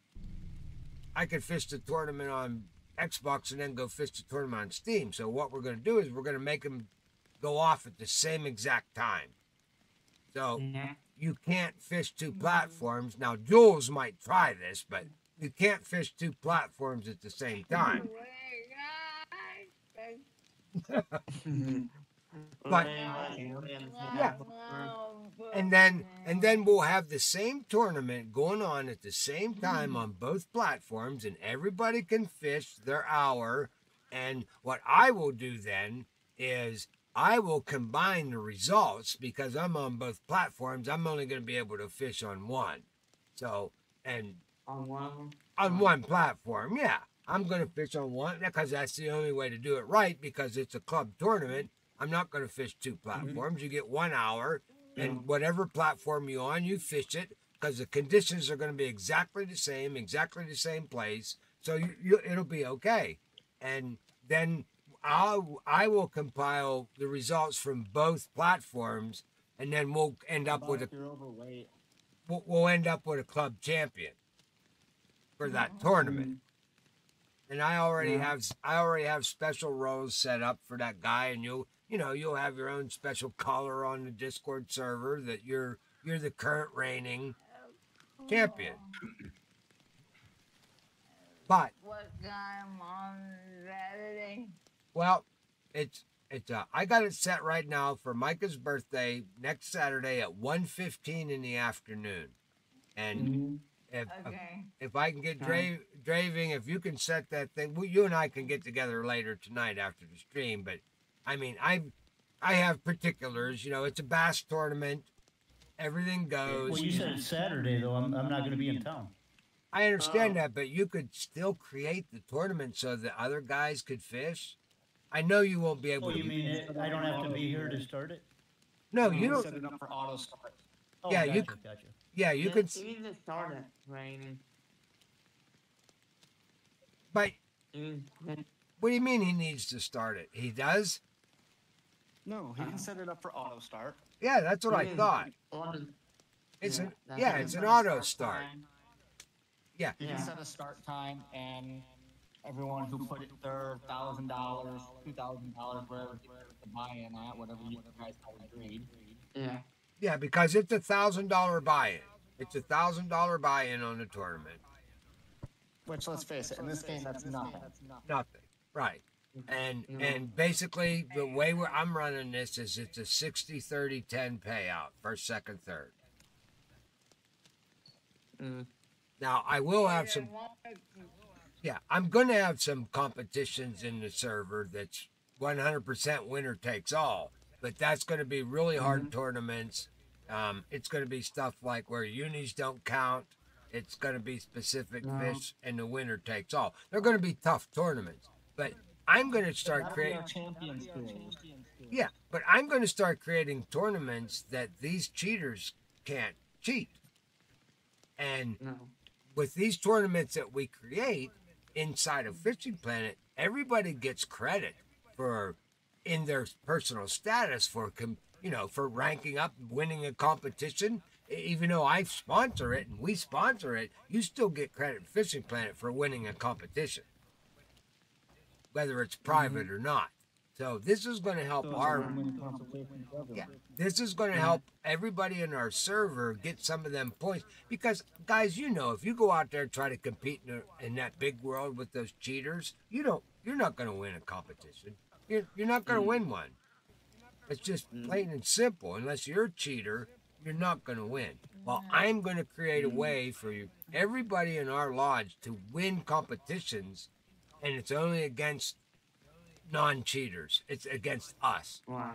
I could fish the tournament on Xbox and then go fish the tournament on Steam. So what we're going to do is we're going to make them go off at the same exact time. So Yeah. You can't fish two platforms. Now Jules might try this, but you can't fish two platforms at the same time. But- yeah. And then and then we'll have the same tournament going on at the same time on both platforms and everybody can fish their hour. And what I will do then is I will combine the results because I'm on both platforms. I'm only going to be able to fish on one. So, and On one on one platform, yeah. I'm going to fish on one because that's the only way to do it right because it's a club tournament. I'm not going to fish two mm-hmm. platforms. You get one hour, and whatever platform you're on, you fish it because the conditions are going to be exactly the same, exactly the same place. So you, you it'll be okay. And then I'll I will compile the results from both platforms, and then we'll end up with a we'll, we'll end up with a club champion for that mm-hmm. tournament. Mm-hmm. And I already Yeah. have I already have special roles set up for that guy, and you'll you know you'll have your own special color on the Discord server that you're you're the current reigning champion. Oh. But What time on Saturday? Well, it's it's uh, I got it set right now for Micah's birthday next Saturday at 1.15 in the afternoon, and if Okay. if I can get Okay. Dra- Draving, if you can set that thing, well, you and I can get together later tonight after the stream. But I mean, I I have particulars. You know, it's a bass tournament. Everything goes. Well, you said it's Saturday though. I'm, I'm not going to be in town. I understand Oh. that, but you could still create the tournament so that other guys could fish. I know you won't be able Oh, to. you mean it, I don't have to be here to start it? no, you don't. set it up for auto start. Oh, Yeah, you gotcha, gotcha. Yeah, you You could. You need to start it, Rainy. But What do you mean he needs to start it? He does? No, he can set it up for auto start. Yeah, that's what I thought. on- It's Yeah, an yeah, it's an auto start. He Yeah. You can set a start time, and everyone who put it their thousand dollars, two thousand dollars, whatever the buy-in at, whatever you guys have agreed. Yeah. Yeah, because it's a thousand dollar buy-in. It's a thousand dollar buy-in on the tournament. Which, let's face it, in this game, that's nothing. Nothing. Right. And Mhm. and basically the way we're, I'm running this is it's a 60 30 10 payout first second third. Mm. Now I will have some Yeah, I'm going to have some competitions in the server that's 100% winner takes all, but that's going to be really hard tournaments. Um, it's going to be stuff like where unis don't count. It's going to be specific No. fish, and the winner takes all. They're going to be tough tournaments, but I'm going to start creating. champions. Yeah, but I'm going to start creating tournaments that these cheaters can't cheat. And No. with these tournaments that we create inside of Fishing Planet, everybody gets credit for in their personal status for you know for ranking up, winning a competition. Even though I sponsor it and we sponsor it, you still get credit in Fishing Planet for winning a competition, whether it's private mm-hmm. or not. So this is going to help Those our are win-win competitions everywhere. yeah, this is going to help everybody in our server get some of them points because, guys, you know, if you go out there and try to compete in, a, in that big world with those cheaters, you don't, you're not going to win a competition. You're, you're not going to mm. win one. It's just mm. plain and simple. Unless you're a cheater, you're not going to win. Well, I'm going to create a mm. way for you, everybody in our lodge, to win competitions, and it's only against non-cheaters. It's against us. Wow.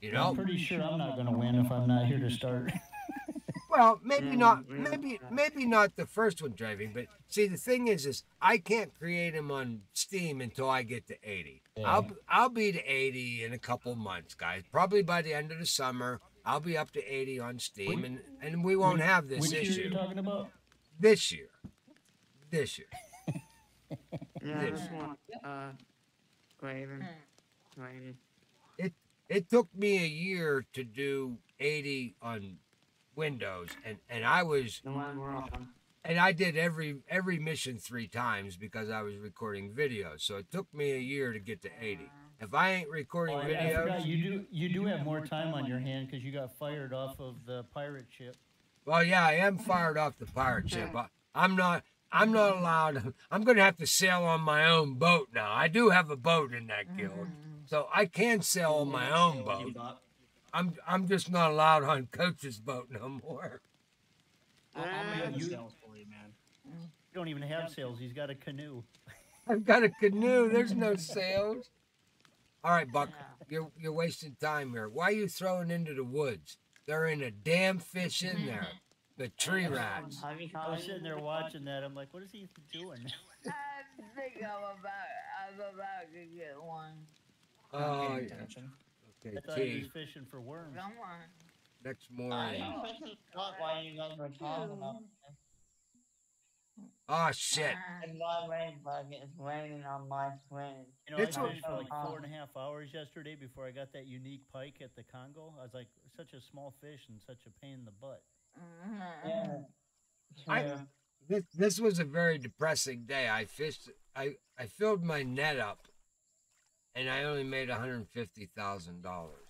You I'm know. pretty sure I'm not going to win if I'm not here to start. Well, maybe Yeah, not. yeah. Maybe maybe not the first one driving, but see, the thing is, is I can't create them on Steam until I get to eighty. Yeah. I'll I'll be to eighty in a couple months, guys. Probably by the end of the summer, I'll be up to eighty on Steam, and and we won't have this Which year are issue you talking about? this year. This year. Yeah, Yes. this one. Uh, Graven. Graven. Hmm. It took me a year to do eighty on Windows, and and I was The one we're on. and I did every every mission three times because I was recording videos. So it took me a year to get to 80. Ah. If I ain't recording Oh, I, I forgot videos, you do you do have more time on your hand because you got fired off of the pirate ship. well, yeah, I am fired off the pirate ship. but I'm not. I'm not allowed. I'm going to have to sail on my own boat now. I do have a boat in that mm-hmm. guild, so I can sail on my own boat. I'm I'm just not allowed on Coach's boat no more. I'll, I'll make the You- sales for you, man. Mm. You don't even have sails. He's got a canoe. I've got a canoe. There's no sails. All right, Buck, you're you're wasting time here. Why are you throwing into the woods? There ain't a damn fish in mm-hmm. there. The tree rats. Have you I was sitting there watching that. I'm like, what is he doing? I think I'm about, I'm about to get one. I'm Oh, paying yeah. attention. Okay, I thought he was fishing for worms. Come on. Next morning. was fishing spot while you guys were talking about this. Oh ah, shit. And my rain bucket is waiting on my twin. You know, It's I fished for like uh-huh. four and a half hours yesterday before I got that unique pike at the Congo. I was like, such a small fish and such a pain in the butt. Mm-hmm. Yeah. I- This this was a very depressing day. I fished. I I filled my net up, and I only made one hundred fifty thousand dollars.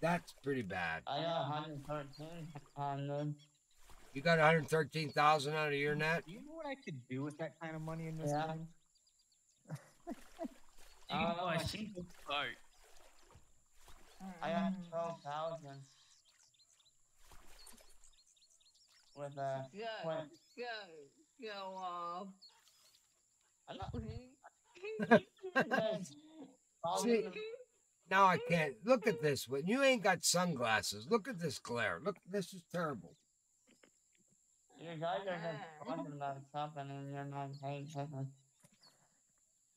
That's pretty bad. I got 113 on them. You got one hundred thirteen thousand out of your net. Do you know what I could do with that kind of money in this Yeah. game? You oh, I can don't buy a I- single boat. I got 12,000. With a. Go, What? go, go off. I'm not. See, now I can't look at this. When you ain't got sunglasses, look at this glare. Look, this is terrible. You guys are just talking about something and you're not paying attention.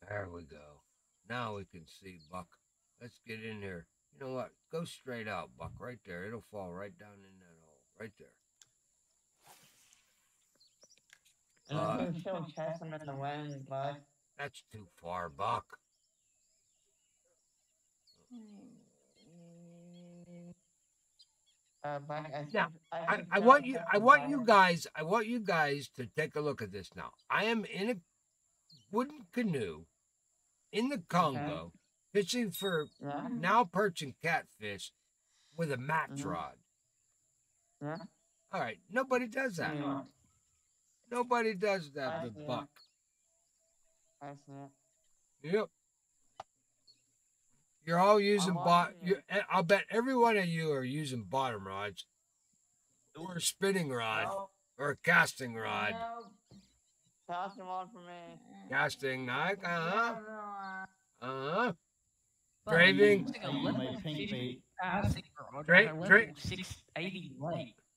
There we go. Now we can see Buck. Let's get in here. You know what? Go straight out, Buck. Right there. It'll fall right down in that hole. Right there. And Uh, can still chase in the wind, but That's too far, Buck. Uh, but I, Now, I, I, I want you I want you guys I want you guys to take a look at this now. I am in a wooden canoe in the Congo fishing for Yeah. Nile perch and catfish with a match Mhm. rod. Yeah. All right, nobody does that. Yeah. Nobody does that I with see. Buck. I see it. Yep. You're all using I'm bot. You, I'll bet every one of you are using bottom rods, or a spinning rod, No, or a casting rod. no. Pass them on for me. Casting, like, uh huh, uh huh. But Draving. using a I use my level pink 50 bait. casting rod Dra- on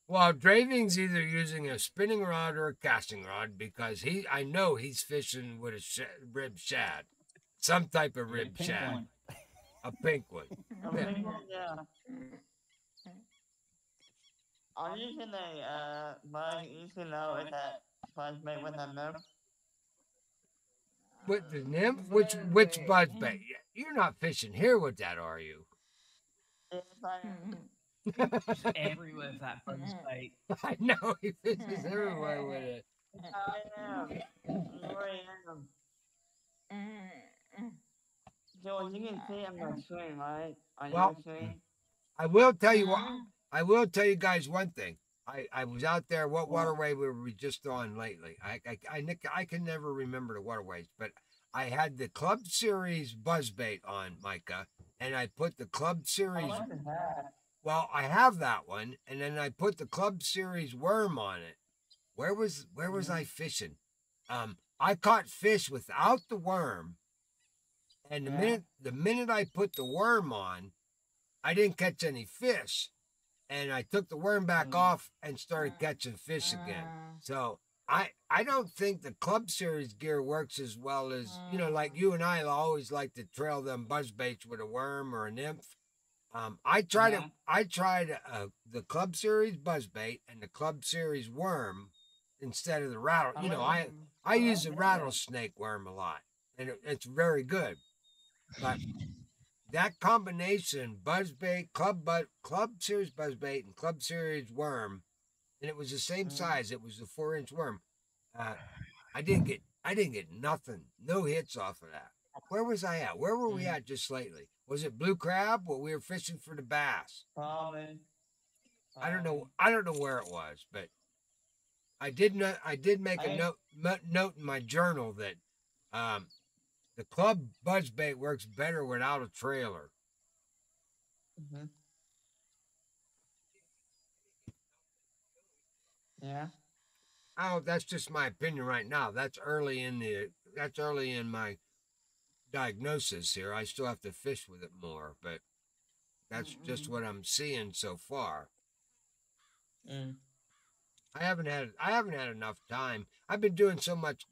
a level dra- 680 lake. Well, Draving's either using a spinning rod or a casting rod because he, I know he's fishing with a sh- rib shad, some type of rib pink shad, one. a pink one. I'm Yeah. thinking, yeah. I'm using a, uh, but you should know is that buzz bait with a nymph. With the nymph, which which buzz bait? You're not fishing here with that, are you? Yes, I am. Just everywhere with that buzz bait. I know he fishes everywhere with it. I am. I am. Mm-hmm. Joel, you can see I'm on stream, right? On Well, your stream? I will tell you what. Mm-hmm. I will tell you guys one thing. I, I was out there. What waterway were we just on lately? I I I, Nick, I can never remember the waterways, but I had the Club Series buzzbait on Micah, and I put the Club I Series. Well, I have that one, and then I put the Club Series worm on it. Where was where was I fishing? Um, I caught fish without the worm, and the Yeah. minute the minute I put the worm on, I didn't catch any fish, and I took the worm back Mm. off and started catching fish again. So I I don't think the Club Series gear works as well as you know, like you and I always like to trail them buzz baits with a worm or a nymph. Um, I tried Yeah. it. I tried uh, the Club Series buzz bait and the Club Series worm instead of the rattle. You know, I I use the rattlesnake worm a lot, and it, it's very good. But that combination, buzzbait, club buzz, club series buzzbait, and club series worm, and it was the same Mhm. size. It was a four inch worm. Uh, I didn't get I didn't get nothing, no hits off of that. Where was I at? Where were we Mhm. at just lately? Was it blue crab? Well, we were fishing for the bass. Probably. I don't know. I don't know where it was, but I did know. I did make a I- note mo- note in my journal that um, the club buzzbait works better without a trailer. Mhm. Yeah. Oh, that's just my opinion right now. That's early in the. That's early in my diagnosis here. I still have to fish with it more, but that's just what I'm seeing so far. Mm. I haven't had I haven't had enough time. I've been doing so much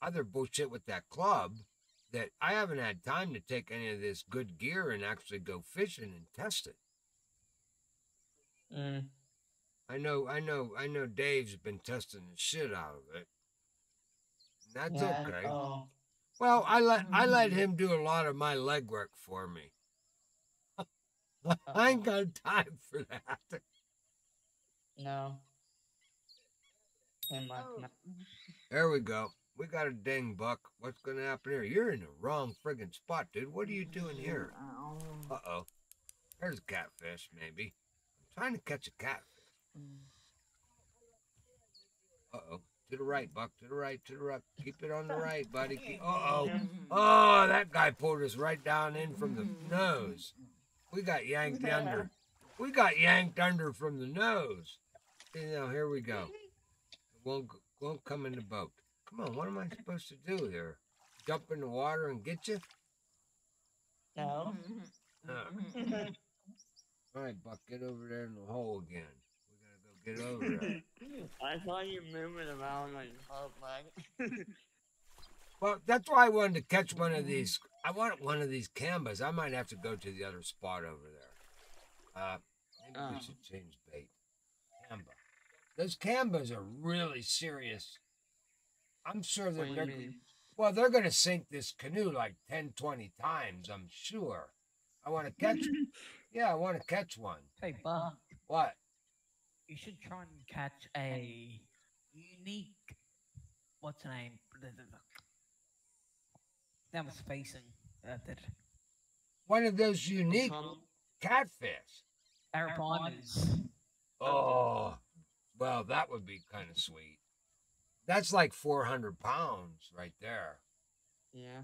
other bullshit with that club that I haven't had time to take any of this good gear and actually go fishing and test it. Mm. I know I know I know Dave's been testing the shit out of it. That's yeah, okay. Oh. Well, I let I let him do a lot of my legwork for me. I ain't got time for that. No. Too much. Oh. There we go. We got a ding buck. What's gonna happen here? You're in the wrong friggin' spot, dude. What are you doing here? Uh oh. There's a catfish, maybe. I'm trying to catch a catfish. Uh oh. To the right, Buck. To the right. To the right. Keep it on the right, buddy. Uh oh. Oh, that guy pulled us right down in from the nose. We got yanked under. We got yanked under from the nose. You know, here we go. It won't won't come in the boat. Come on, what am I supposed to do here? Jump in the water and get you? No. Uh, all right, Buck, get over there in the hole again. We gotta go get over there. I saw you moving around like oh my. Well, that's why I wanted to catch one of these. I want one of these Kambas. I might have to go to the other spot over there. Uh, maybe Oh. we should change bait. Kamba. Those Kambas are really serious. I'm sure that they're. mean? Well, they're going to sink this canoe like 10, 20 times, I'm sure. I want to catch. yeah, I want to catch one. Hey, Buck, What? You should try and catch a unique. What's the name? That was facing. Uh, that One of those unique Come- catfish. Arapaimas. Oh, well, that would be kind of sweet. That's like 400 pounds right there. Yeah.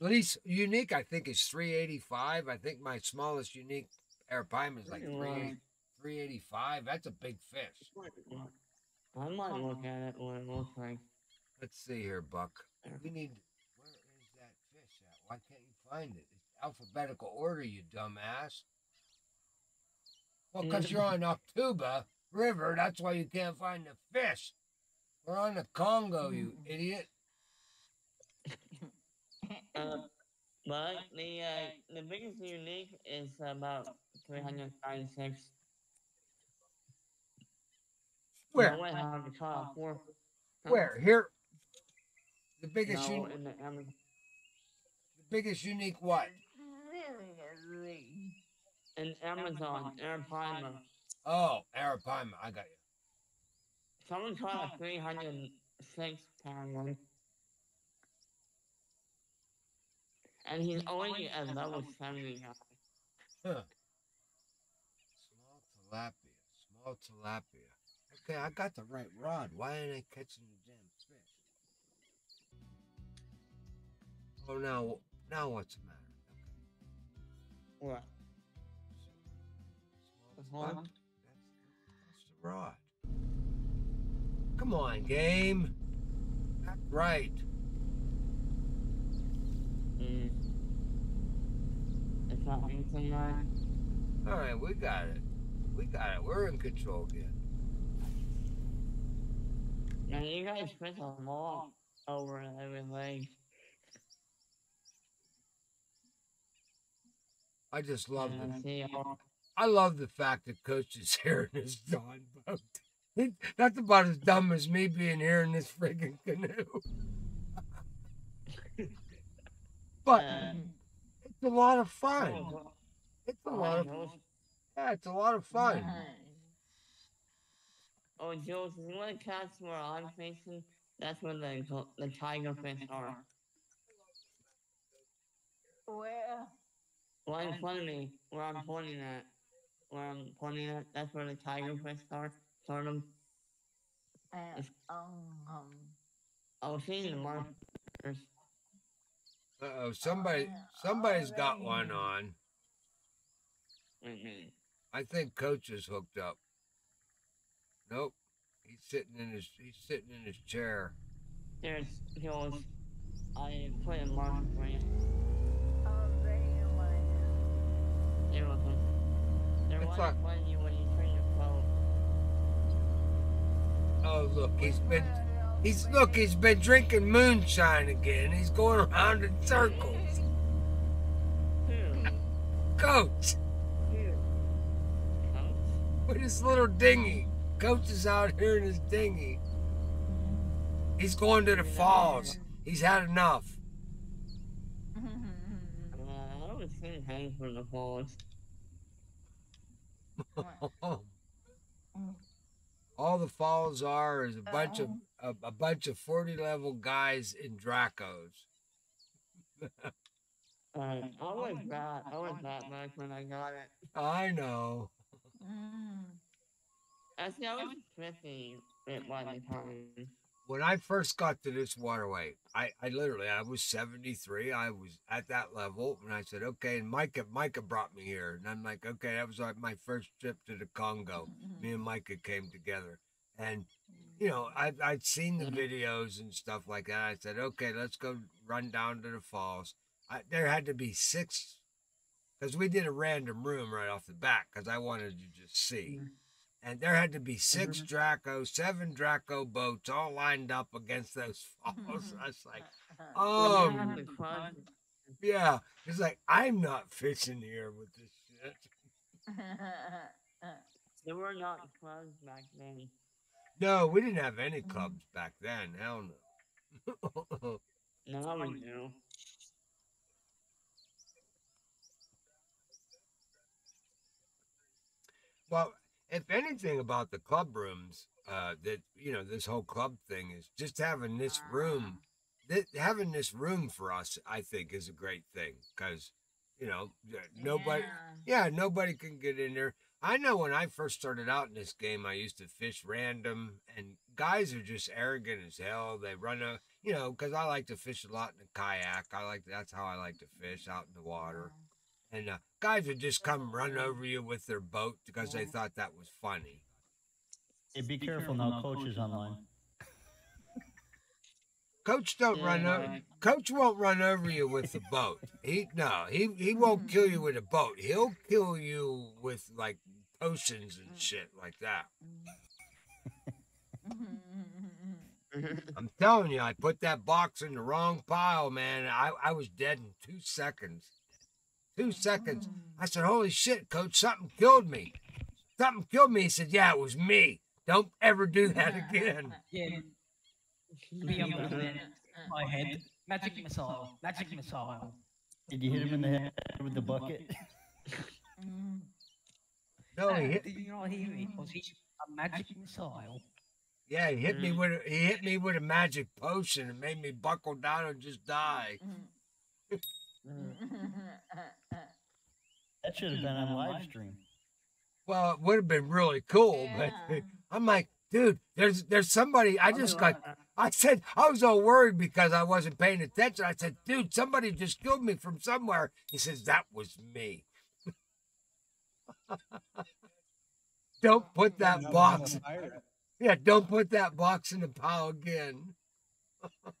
At least unique, I think, is 385. I think my smallest unique arapaima is like Pretty 380 low. 385. That's a big fish. I might look at it what it looks like. Let's see here, Buck. We need. Where is that fish at? Why can't you find it? It's alphabetical order, you dumbass. Well, because you're on Akhtuba River, that's why you can't find the fish. We're on the Congo, you idiot. Uh, but the uh, the biggest unique is about 396. Where? Way how to call four. Where? Here. The biggest, No, uni- in the Amazon. the biggest unique what? In Amazon, Arapaima. Oh, arapaima. I got you. Someone caught a 306 pound one. And he's only at level 79. Huh. Small tilapia. Small tilapia. Okay, I got the right rod. Why ain't I catching the damn fish? Oh, now, now what's the matter? What? Okay. Small on. tilapia. That's, that's the rod. Come on, game. Act right. Mm. It's not anything right. All right, we got it. We got it. We're in control again. Now you guys put a log over every leg. I just love the I love the fact that Coach is here in his John boat. That's about as dumb as me being here in this friggin' canoe. but uh, it's a lot of fun. oh, It's a oh, lot of Jules, yeah, it's a lot of fun. Oh, Jules, you want to catch where I'm facing? That's where the the tiger fish are. Where? Right in front of me, where I'm pointing at. Where I'm pointing at, that's where the tiger fish are. Sort of. And, um, I was seeing the markers. Uh oh, somebody somebody's got one on. Wait a. I think Coach is hooked up. Nope. He's sitting in his he's sitting in his chair. There's Jules. I put a marker for you. I'll bring you my You're welcome. There It's was like- one you when you turn your phone. Oh look, he's been he's look, he's been drinking moonshine again. He's going around in circles. Who? Coach! Who? Coach? with his little dinghy. Coach is out here in his dinghy. He's going to the falls. He's had enough. Uh, I don't see him from the falls. All the falls are is a bunch of a, a bunch of forty level guys in Dracos. Uh, I was that. I was that back when I got it. I know. Actually, I was 50 at one time. When I first got to this waterway, I, I literally I was seventy three. I was at that level, and I said, okay. And Micah Micah brought me here, and I'm like, okay, that was like my first trip to the Congo. Mm-hmm. me and Micah came together. And, you know, mm-hmm. I, I'd seen the videos and stuff like that. I said, okay, let's go run down to the falls. I, there had to be six, because we did a random room right off the bat, because I wanted to just see. Mm-hmm. And there had to be 6 mm-hmm. Draco, seven Draco boats all lined up against those falls. Mm-hmm. I was like, oh, you um, have to cross, yeah. It's like, I'm not fishing here with this shit. there were not clubs back then. No, we didn't have any mm-hmm. clubs back then. Hell no. Now we do. Well, if anything about the club rooms, uh, that you know, this whole club thing is just having this room, th- having this room for us, I think, is a great thing because, you know, nobody, Yeah. yeah, nobody can get in there. I know when I first started out in this game, I used to fish random, and guys are just arrogant as hell. They run a, you know, because I like to fish a lot in a kayak. I like that's how I like to fish out in the water. And uh, guys would just come run over you with their boat because they thought that was funny. Hey, be careful now, coach is online. Coach don't run Yeah. over. Coach won't run over you with the boat. He no, he he won't kill you with a boat. He'll kill you with like potions and shit like that. I'm telling you, I put that box in the wrong pile, man. I I was dead in two seconds. Two seconds. Mm. I said, "Holy shit, Coach! Something killed me. Something killed me." He said, "Yeah, it was me. Don't ever do that again." Yeah, be able my head. Magic missile. Magic missile. Did you hit him in the head with the bucket? Mm. No, he hit. Did you not hear me? Was he a magic missile? Yeah, he hit me mm. with a, he hit me with a magic potion and made me buckle down and just die. That should have been on live stream. Well, it would have been really cool, but I'm like, dude, there's there's somebody. I just got. I said I was all worried because I wasn't paying attention. I said, dude, somebody just killed me from somewhere. He says that was me. don't put that box. Yeah, don't put that box in the pile again.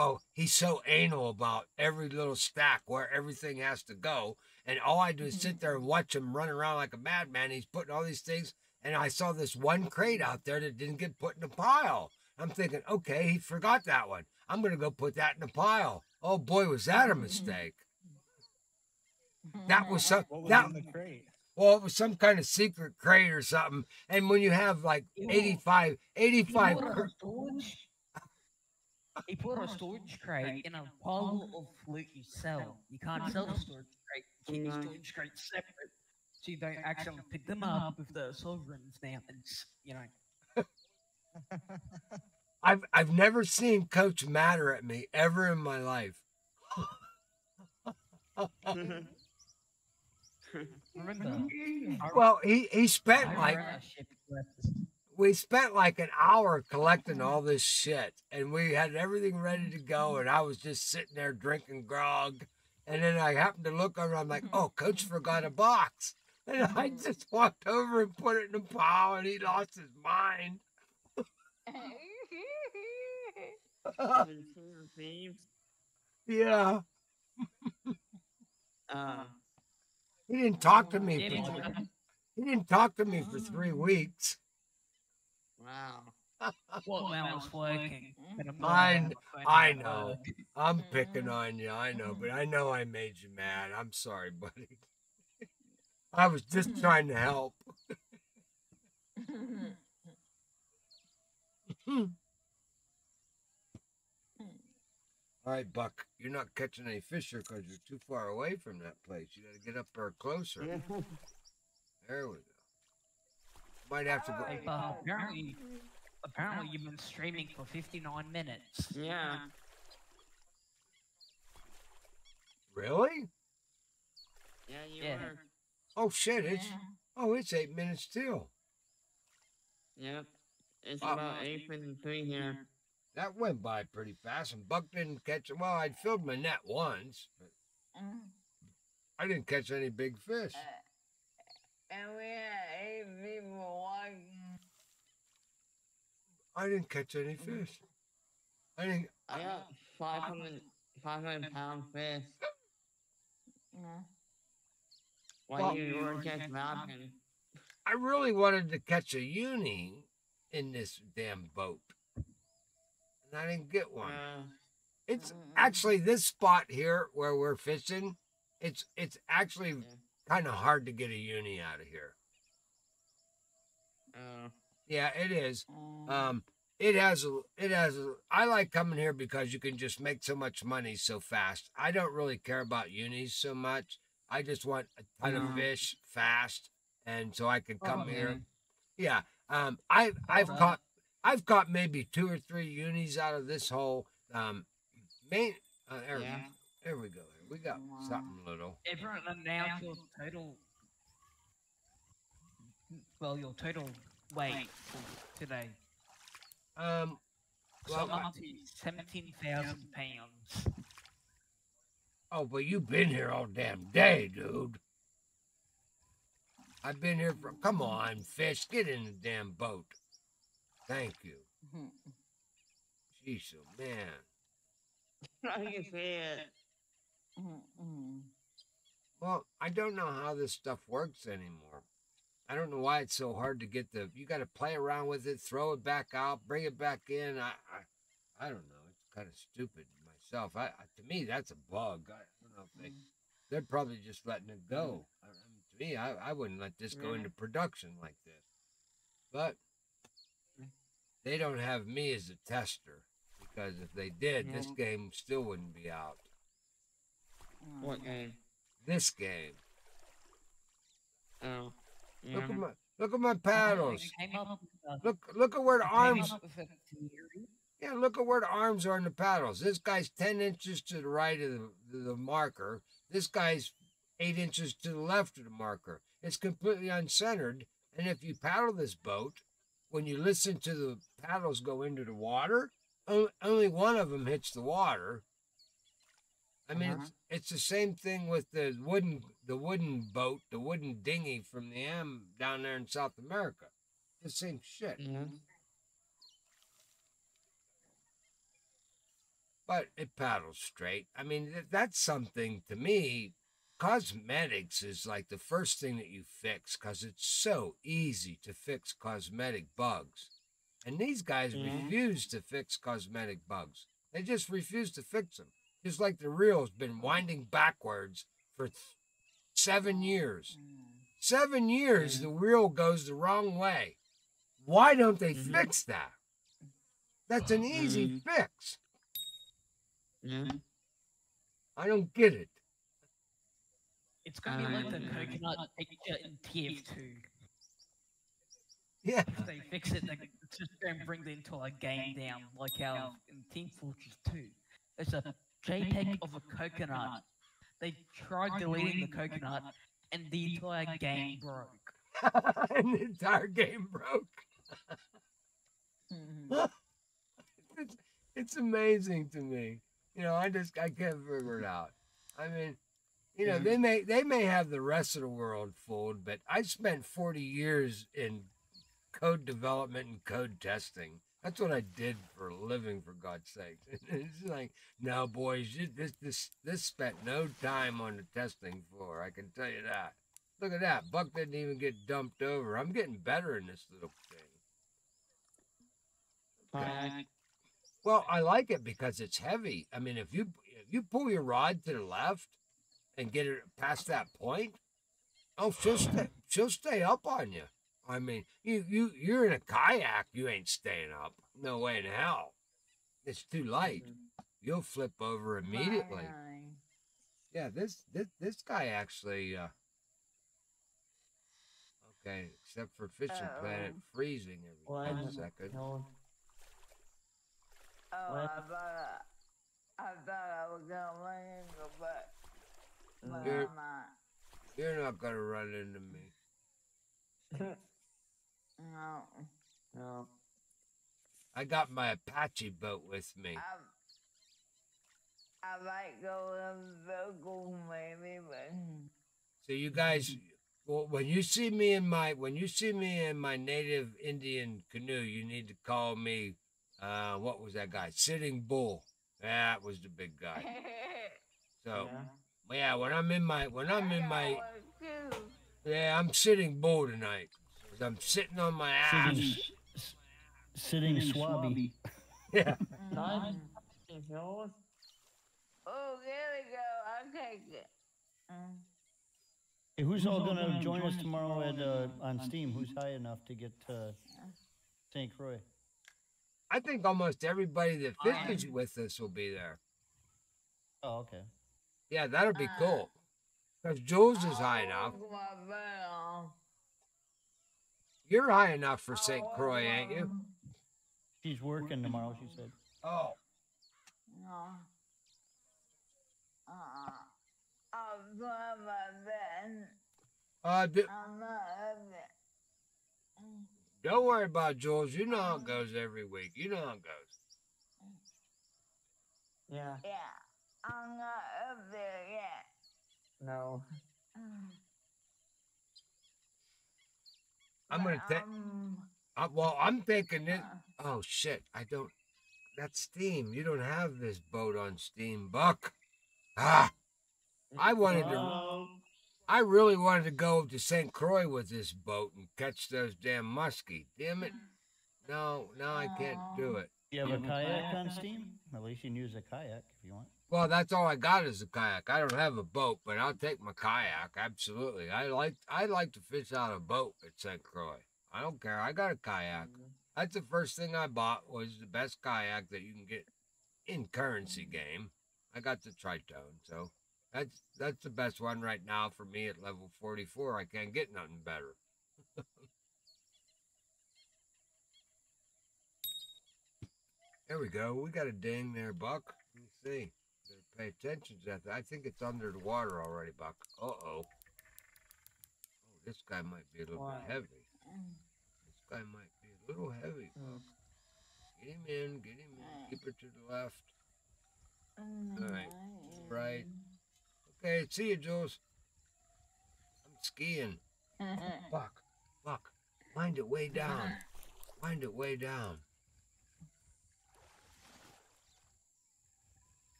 Well, he's so anal about every little stack where everything has to go. And all I do is sit there and watch him run around like a madman. He's putting all these things. And I saw this one crate out there that didn't get put in a pile. I'm thinking, okay, he forgot that one. I'm going to go put that in a pile. Oh boy, was that a mistake. That was some, What was that, in the crate? well, it was some kind of secret crate or something. And when you have like 85, 85, He put a storage. He put a storage crate in a pile of loot you sell. You can't sell the storage crate. You keep the storage crate separate, so you don't actually pick them up with the sovereign stamp and s- you know. I've I've never seen Coach matter at me ever in my life. Remember? Well, he he spent I like ran a ship breakfast. we spent like an hour collecting all this shit, and we had everything ready to go, and I was just sitting there drinking grog, and then I happened to look over. I'm like, oh, Coach forgot a box, and I just walked over and put it in the pile, and he lost his mind. Yeah, Uh, he didn't talk to me. For, he didn't talk to me for three weeks. Wow. Well, when I was working. but I'm I on kn- the phone I at know. I'm picking on you, I know, but I know I made you mad. I'm sorry, buddy. I was just mm-hmm. trying to help. All right, Buck, you're not catching any fish here because you're too far away from that place. You got to get up there closer. There we go. Might have to go. Hey, Bob, apparently, apparently you've been streaming for 59 minutes. Yeah. Really? Yeah, you Yeah. were. Oh shit! It's oh, it's eight minutes still. Yep. It's Uh, about eight fifty-three here. That went by pretty fast, and Buck didn't catch it. Well, I'd filled my net once, but I didn't catch any big fish. and we had eight people walking. I didn't catch any fish. I didn't. I got 500, 500 pound fish. Yeah. Why Well- you were just mountain? I really wanted to catch a uni in this damn boat, and I didn't get one. Uh, It's actually this spot here where we're fishing. It's it's actually Yeah. kind of hard to get a uni out of here. uh, Yeah, it is. Mm. Um, it has a it has a, I like coming here because you can just make so much money so fast. I don't really care about unis so much. I just want a ton of Mhm. fish fast, and so I can come Oh, here. man. Yeah. Um. I I've Right. caught I've caught maybe two or three unis out of this whole um main. Uh, there, Yeah. there we go. We got Wow. something little. Everyone announce your total. Well, your total weight for today. Um. So Well, up to seventeen thousand pounds. Oh, but you've been here all damn day, dude. I've been here for. Come on, fish, get in the damn boat. Thank you. Jeez, oh man. I can see it. Well, I don't know how this stuff works anymore. I don't know why it's so hard to get the. You got to play around with it, throw it back out, bring it back in. I, I, I don't know. It's kind of stupid myself. I, I to me that's a bug. I don't know if they. Mm. They're probably just letting it go. Mm. I, I mean, to me, I, I wouldn't let this go Yeah. into production like this. But they don't have me as a tester because if they did, this game still wouldn't be out. Mm. What game? This game. Oh. Look at my look at my paddles. They came up with a- Look look at where the arms up with yeah, look at where the arms are in the paddles. This guy's ten inches to the right of the, the marker. This guy's eight inches to the left of the marker. It's completely uncentered. And if you paddle this boat, when you listen to the paddles go into the water, only one of them hits the water. I mean, Uh-huh. it's, it's the same thing with the wooden the wooden boat, the wooden dinghy from the M down there in South America. The same shit. Yeah. but it paddles straight. I mean, th- that's something to me. Cosmetics is like the first thing that you fix because it's so easy to fix cosmetic bugs. And these guys Yeah. refuse to fix cosmetic bugs. They just refuse to fix them. Just like the reel's been winding backwards for th- seven years. Seven years, Yeah. the wheel goes the wrong way. Why don't they Mhm. fix that? That's an easy Mhm. fix. Yeah. I don't get it. It's gonna be like the Um, coconut picture in TF2. Yeah. If they fix it, they just gonna bring the entire game down, like our in Team Fortress 2. It's a JPEG of a coconut. They tried deleting the coconut, and the entire game broke. and the entire game broke. It's, it's amazing to me. You know, I just I can't figure it out. I mean, you know, they may they may have the rest of the world fooled, but I spent forty years in code development and code testing. That's what I did for a living, for God's sake. It's like, no, boys, you- this this this spent no time on the testing floor. I can tell you that. Look at that. Buck didn't even get dumped over. I'm getting better in this little thing. Kayak. Well, I like it because it's heavy. I mean, if you if you pull your rod to the left and get it past that point, oh, she'll stay, she'll stay up on you. I mean, you you you're in a kayak, you ain't staying up. No way in hell. It's too light. You'll flip over immediately. Yeah, this this this guy actually. uh Okay, except for fishing planet Uh-oh. freezing every What? ten seconds. Oh, What? I thought I, I thought I was gonna run into but but You're- I'm not. You're not gonna run into me. No. no. I got my Apache boat with me. I I might go in vocal maybe, but So you guys, well, when you see me in my when you see me in my native Indian canoe, you need to call me. Uh, what was that guy? Sitting Bull. That was the big guy. So Yeah. yeah, when I'm in my when I'm in my got one too. yeah, I'm Sitting Bull tonight. 'Cause I'm sitting on my ass. Sitting, s- sitting swabby. Yeah. Nine. Mhm. Is yours? Oh, there we go. I'll take it. Mm. Hey, who's all gonna join us tomorrow at uh, on Steam? Who's high enough to get uh, St. Croix? I think almost everybody that I- fishes with us will be there. Oh, okay. Yeah, that'll be Uh, cool. Because Jules is high enough. I'll go there. You're high enough for St. Croix, ain't you? She's working tomorrow. She said. Oh. No. Uh, I'll go my bed. Uh, d- I'm not a bed. don't worry about Jules. You know how it goes every week. You know how it goes. Yeah. Yeah, I'm not up there yet. No. I'm gonna But, take. um, Uh, well, I'm thinking it. uh, Oh shit! I don't. That's Steam. You don't have this boat on Steam, Buck. Ah, I wanted to. Oh, I really wanted to go to St. Croix with this boat and catch those damn muskie. Damn it! No, no, I can't do it. you have a kayak on Steam? At least you can use a kayak if you want. Well, that's all I got is a kayak. I don't have a boat, but I'll take my kayak. Absolutely. I like I like to fish out a boat at St. Croix. I don't care. I got a kayak. Mm-hmm. That's the first thing I bought was the best kayak that you can get in currency mm-hmm. game. I got the Tritone, so that's that's the best one right now for me at level 44. I can't get nothing better. there we go. We got a ding there, Buck. Let me see. Pay attention to that. I think it's under the water already, Buck. Uh oh. Oh, this guy might be a little Why? bit heavy. This guy might be a little heavy. Mm. Get him in, get him in. Keep her to the left. mm, Alright, right. Okay, see you, Jules. I'm skiing. Buck, Buck, wind it way down. Wind it way down.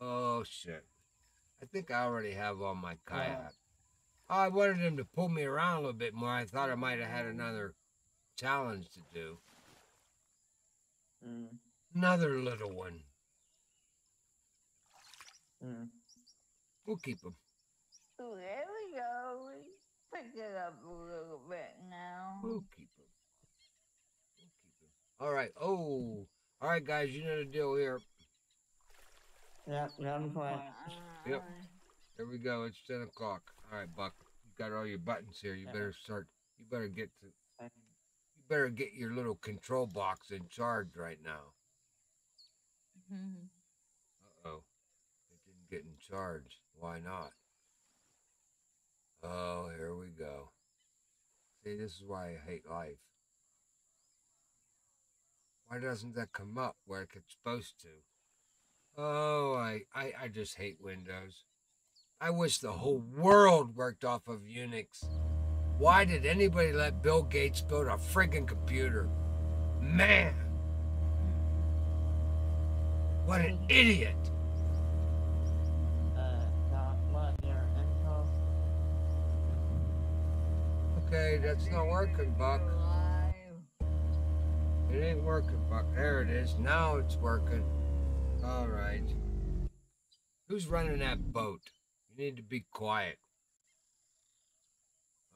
Oh, shit. I think I already have on my kayak. I wanted him to pull me around a little bit more. I thought I might have had another challenge to do. Mm. Another little one. Mm. We'll keep him. There we go. We pick it up a little bit now. We'll keep him. We'll keep him. All right. Oh, all right, guys. You know the deal here. Yeah, yeah, I'm. Yep. Here we go. It's ten o'clock. All right, Buck. You got all your buttons here. You Yeah. better start. You better get to. You better get your little control box in charge right now. Uh oh. It didn't get in charge. Why not? Oh, here we go. See, this is why I hate life. Why doesn't that come up where it's supposed to? Oh, I, I, I just hate Windows. I wish the whole world worked off of Unix. Why did anybody let Bill Gates build a friggin' computer? Man! What an idiot! Uh, got what your info? Okay, that's not working, Buck. It ain't working, Buck. There it is. Now it's working. All right. Who's running that boat? You need to be quiet.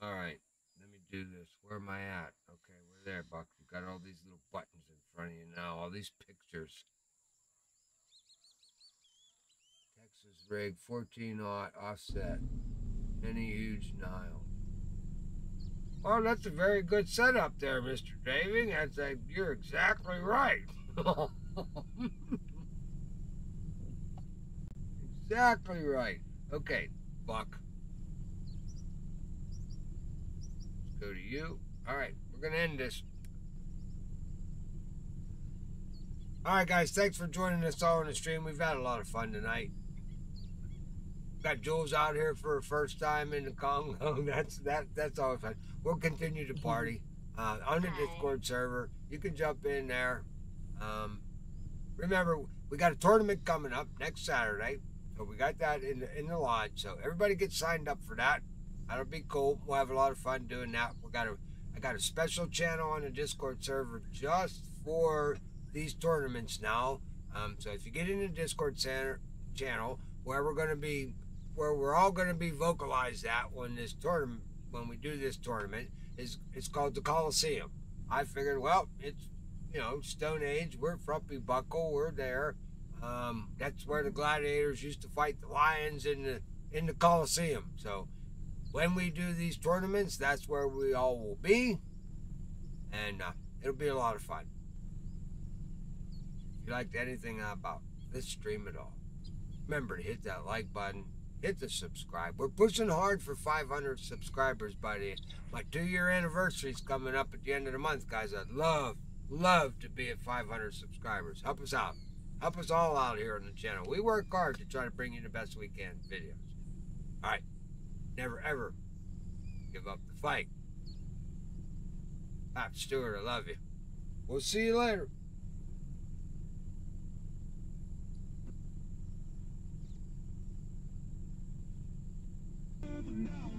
All right. Let me do this. Where am I at? Okay, we're there, Buck. You've got all these little buttons in front of you now. All these pictures. Texas rig, 14 aught offset. Any huge Nile. Oh, that's a very good setup there, Mr. Daving. You're exactly right. exactly right. Okay, Buck. Let's go to you. All right, we're gonna end this. All right, guys. Thanks for joining us all on the stream. We've had a lot of fun tonight. Got Jules out here for her first time in the Congo. That's that. That's always fun. We'll continue to party uh, on the Discord server. You can jump in there. Um, remember, we got a tournament coming up next Saturday, so we got that in the, in the lodge. So everybody get signed up for that. That'll be cool. We'll have a lot of fun doing that. We got a I got a special channel on the Discord server just for these tournaments now. Um, so if you get in the Discord center channel, where we're going to be, where we're all going to be vocalized at when this tournament, when we do this tournament, is it's called the Coliseum. I figured, well, it's you know, Stone Age. We're Frumpy Buckle. We're there. Um, that's where the gladiators used to fight the lions in the in the Coliseum. So when we do these tournaments, that's where we all will be, and uh, it'll be a lot of fun. If you liked anything about this stream at all, remember to hit that like button, hit the subscribe. We're pushing hard for 500 subscribers, buddy. My two-year anniversary is coming up at the end of the month, guys. I'd love, love to be at 500 subscribers. Help us out. Help us all out here on the channel. We work hard to try to bring you the best we can videos. All right. Never, ever give up the fight. Pop Stewart, I love you. We'll see you later. Now,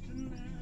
sisters tonight.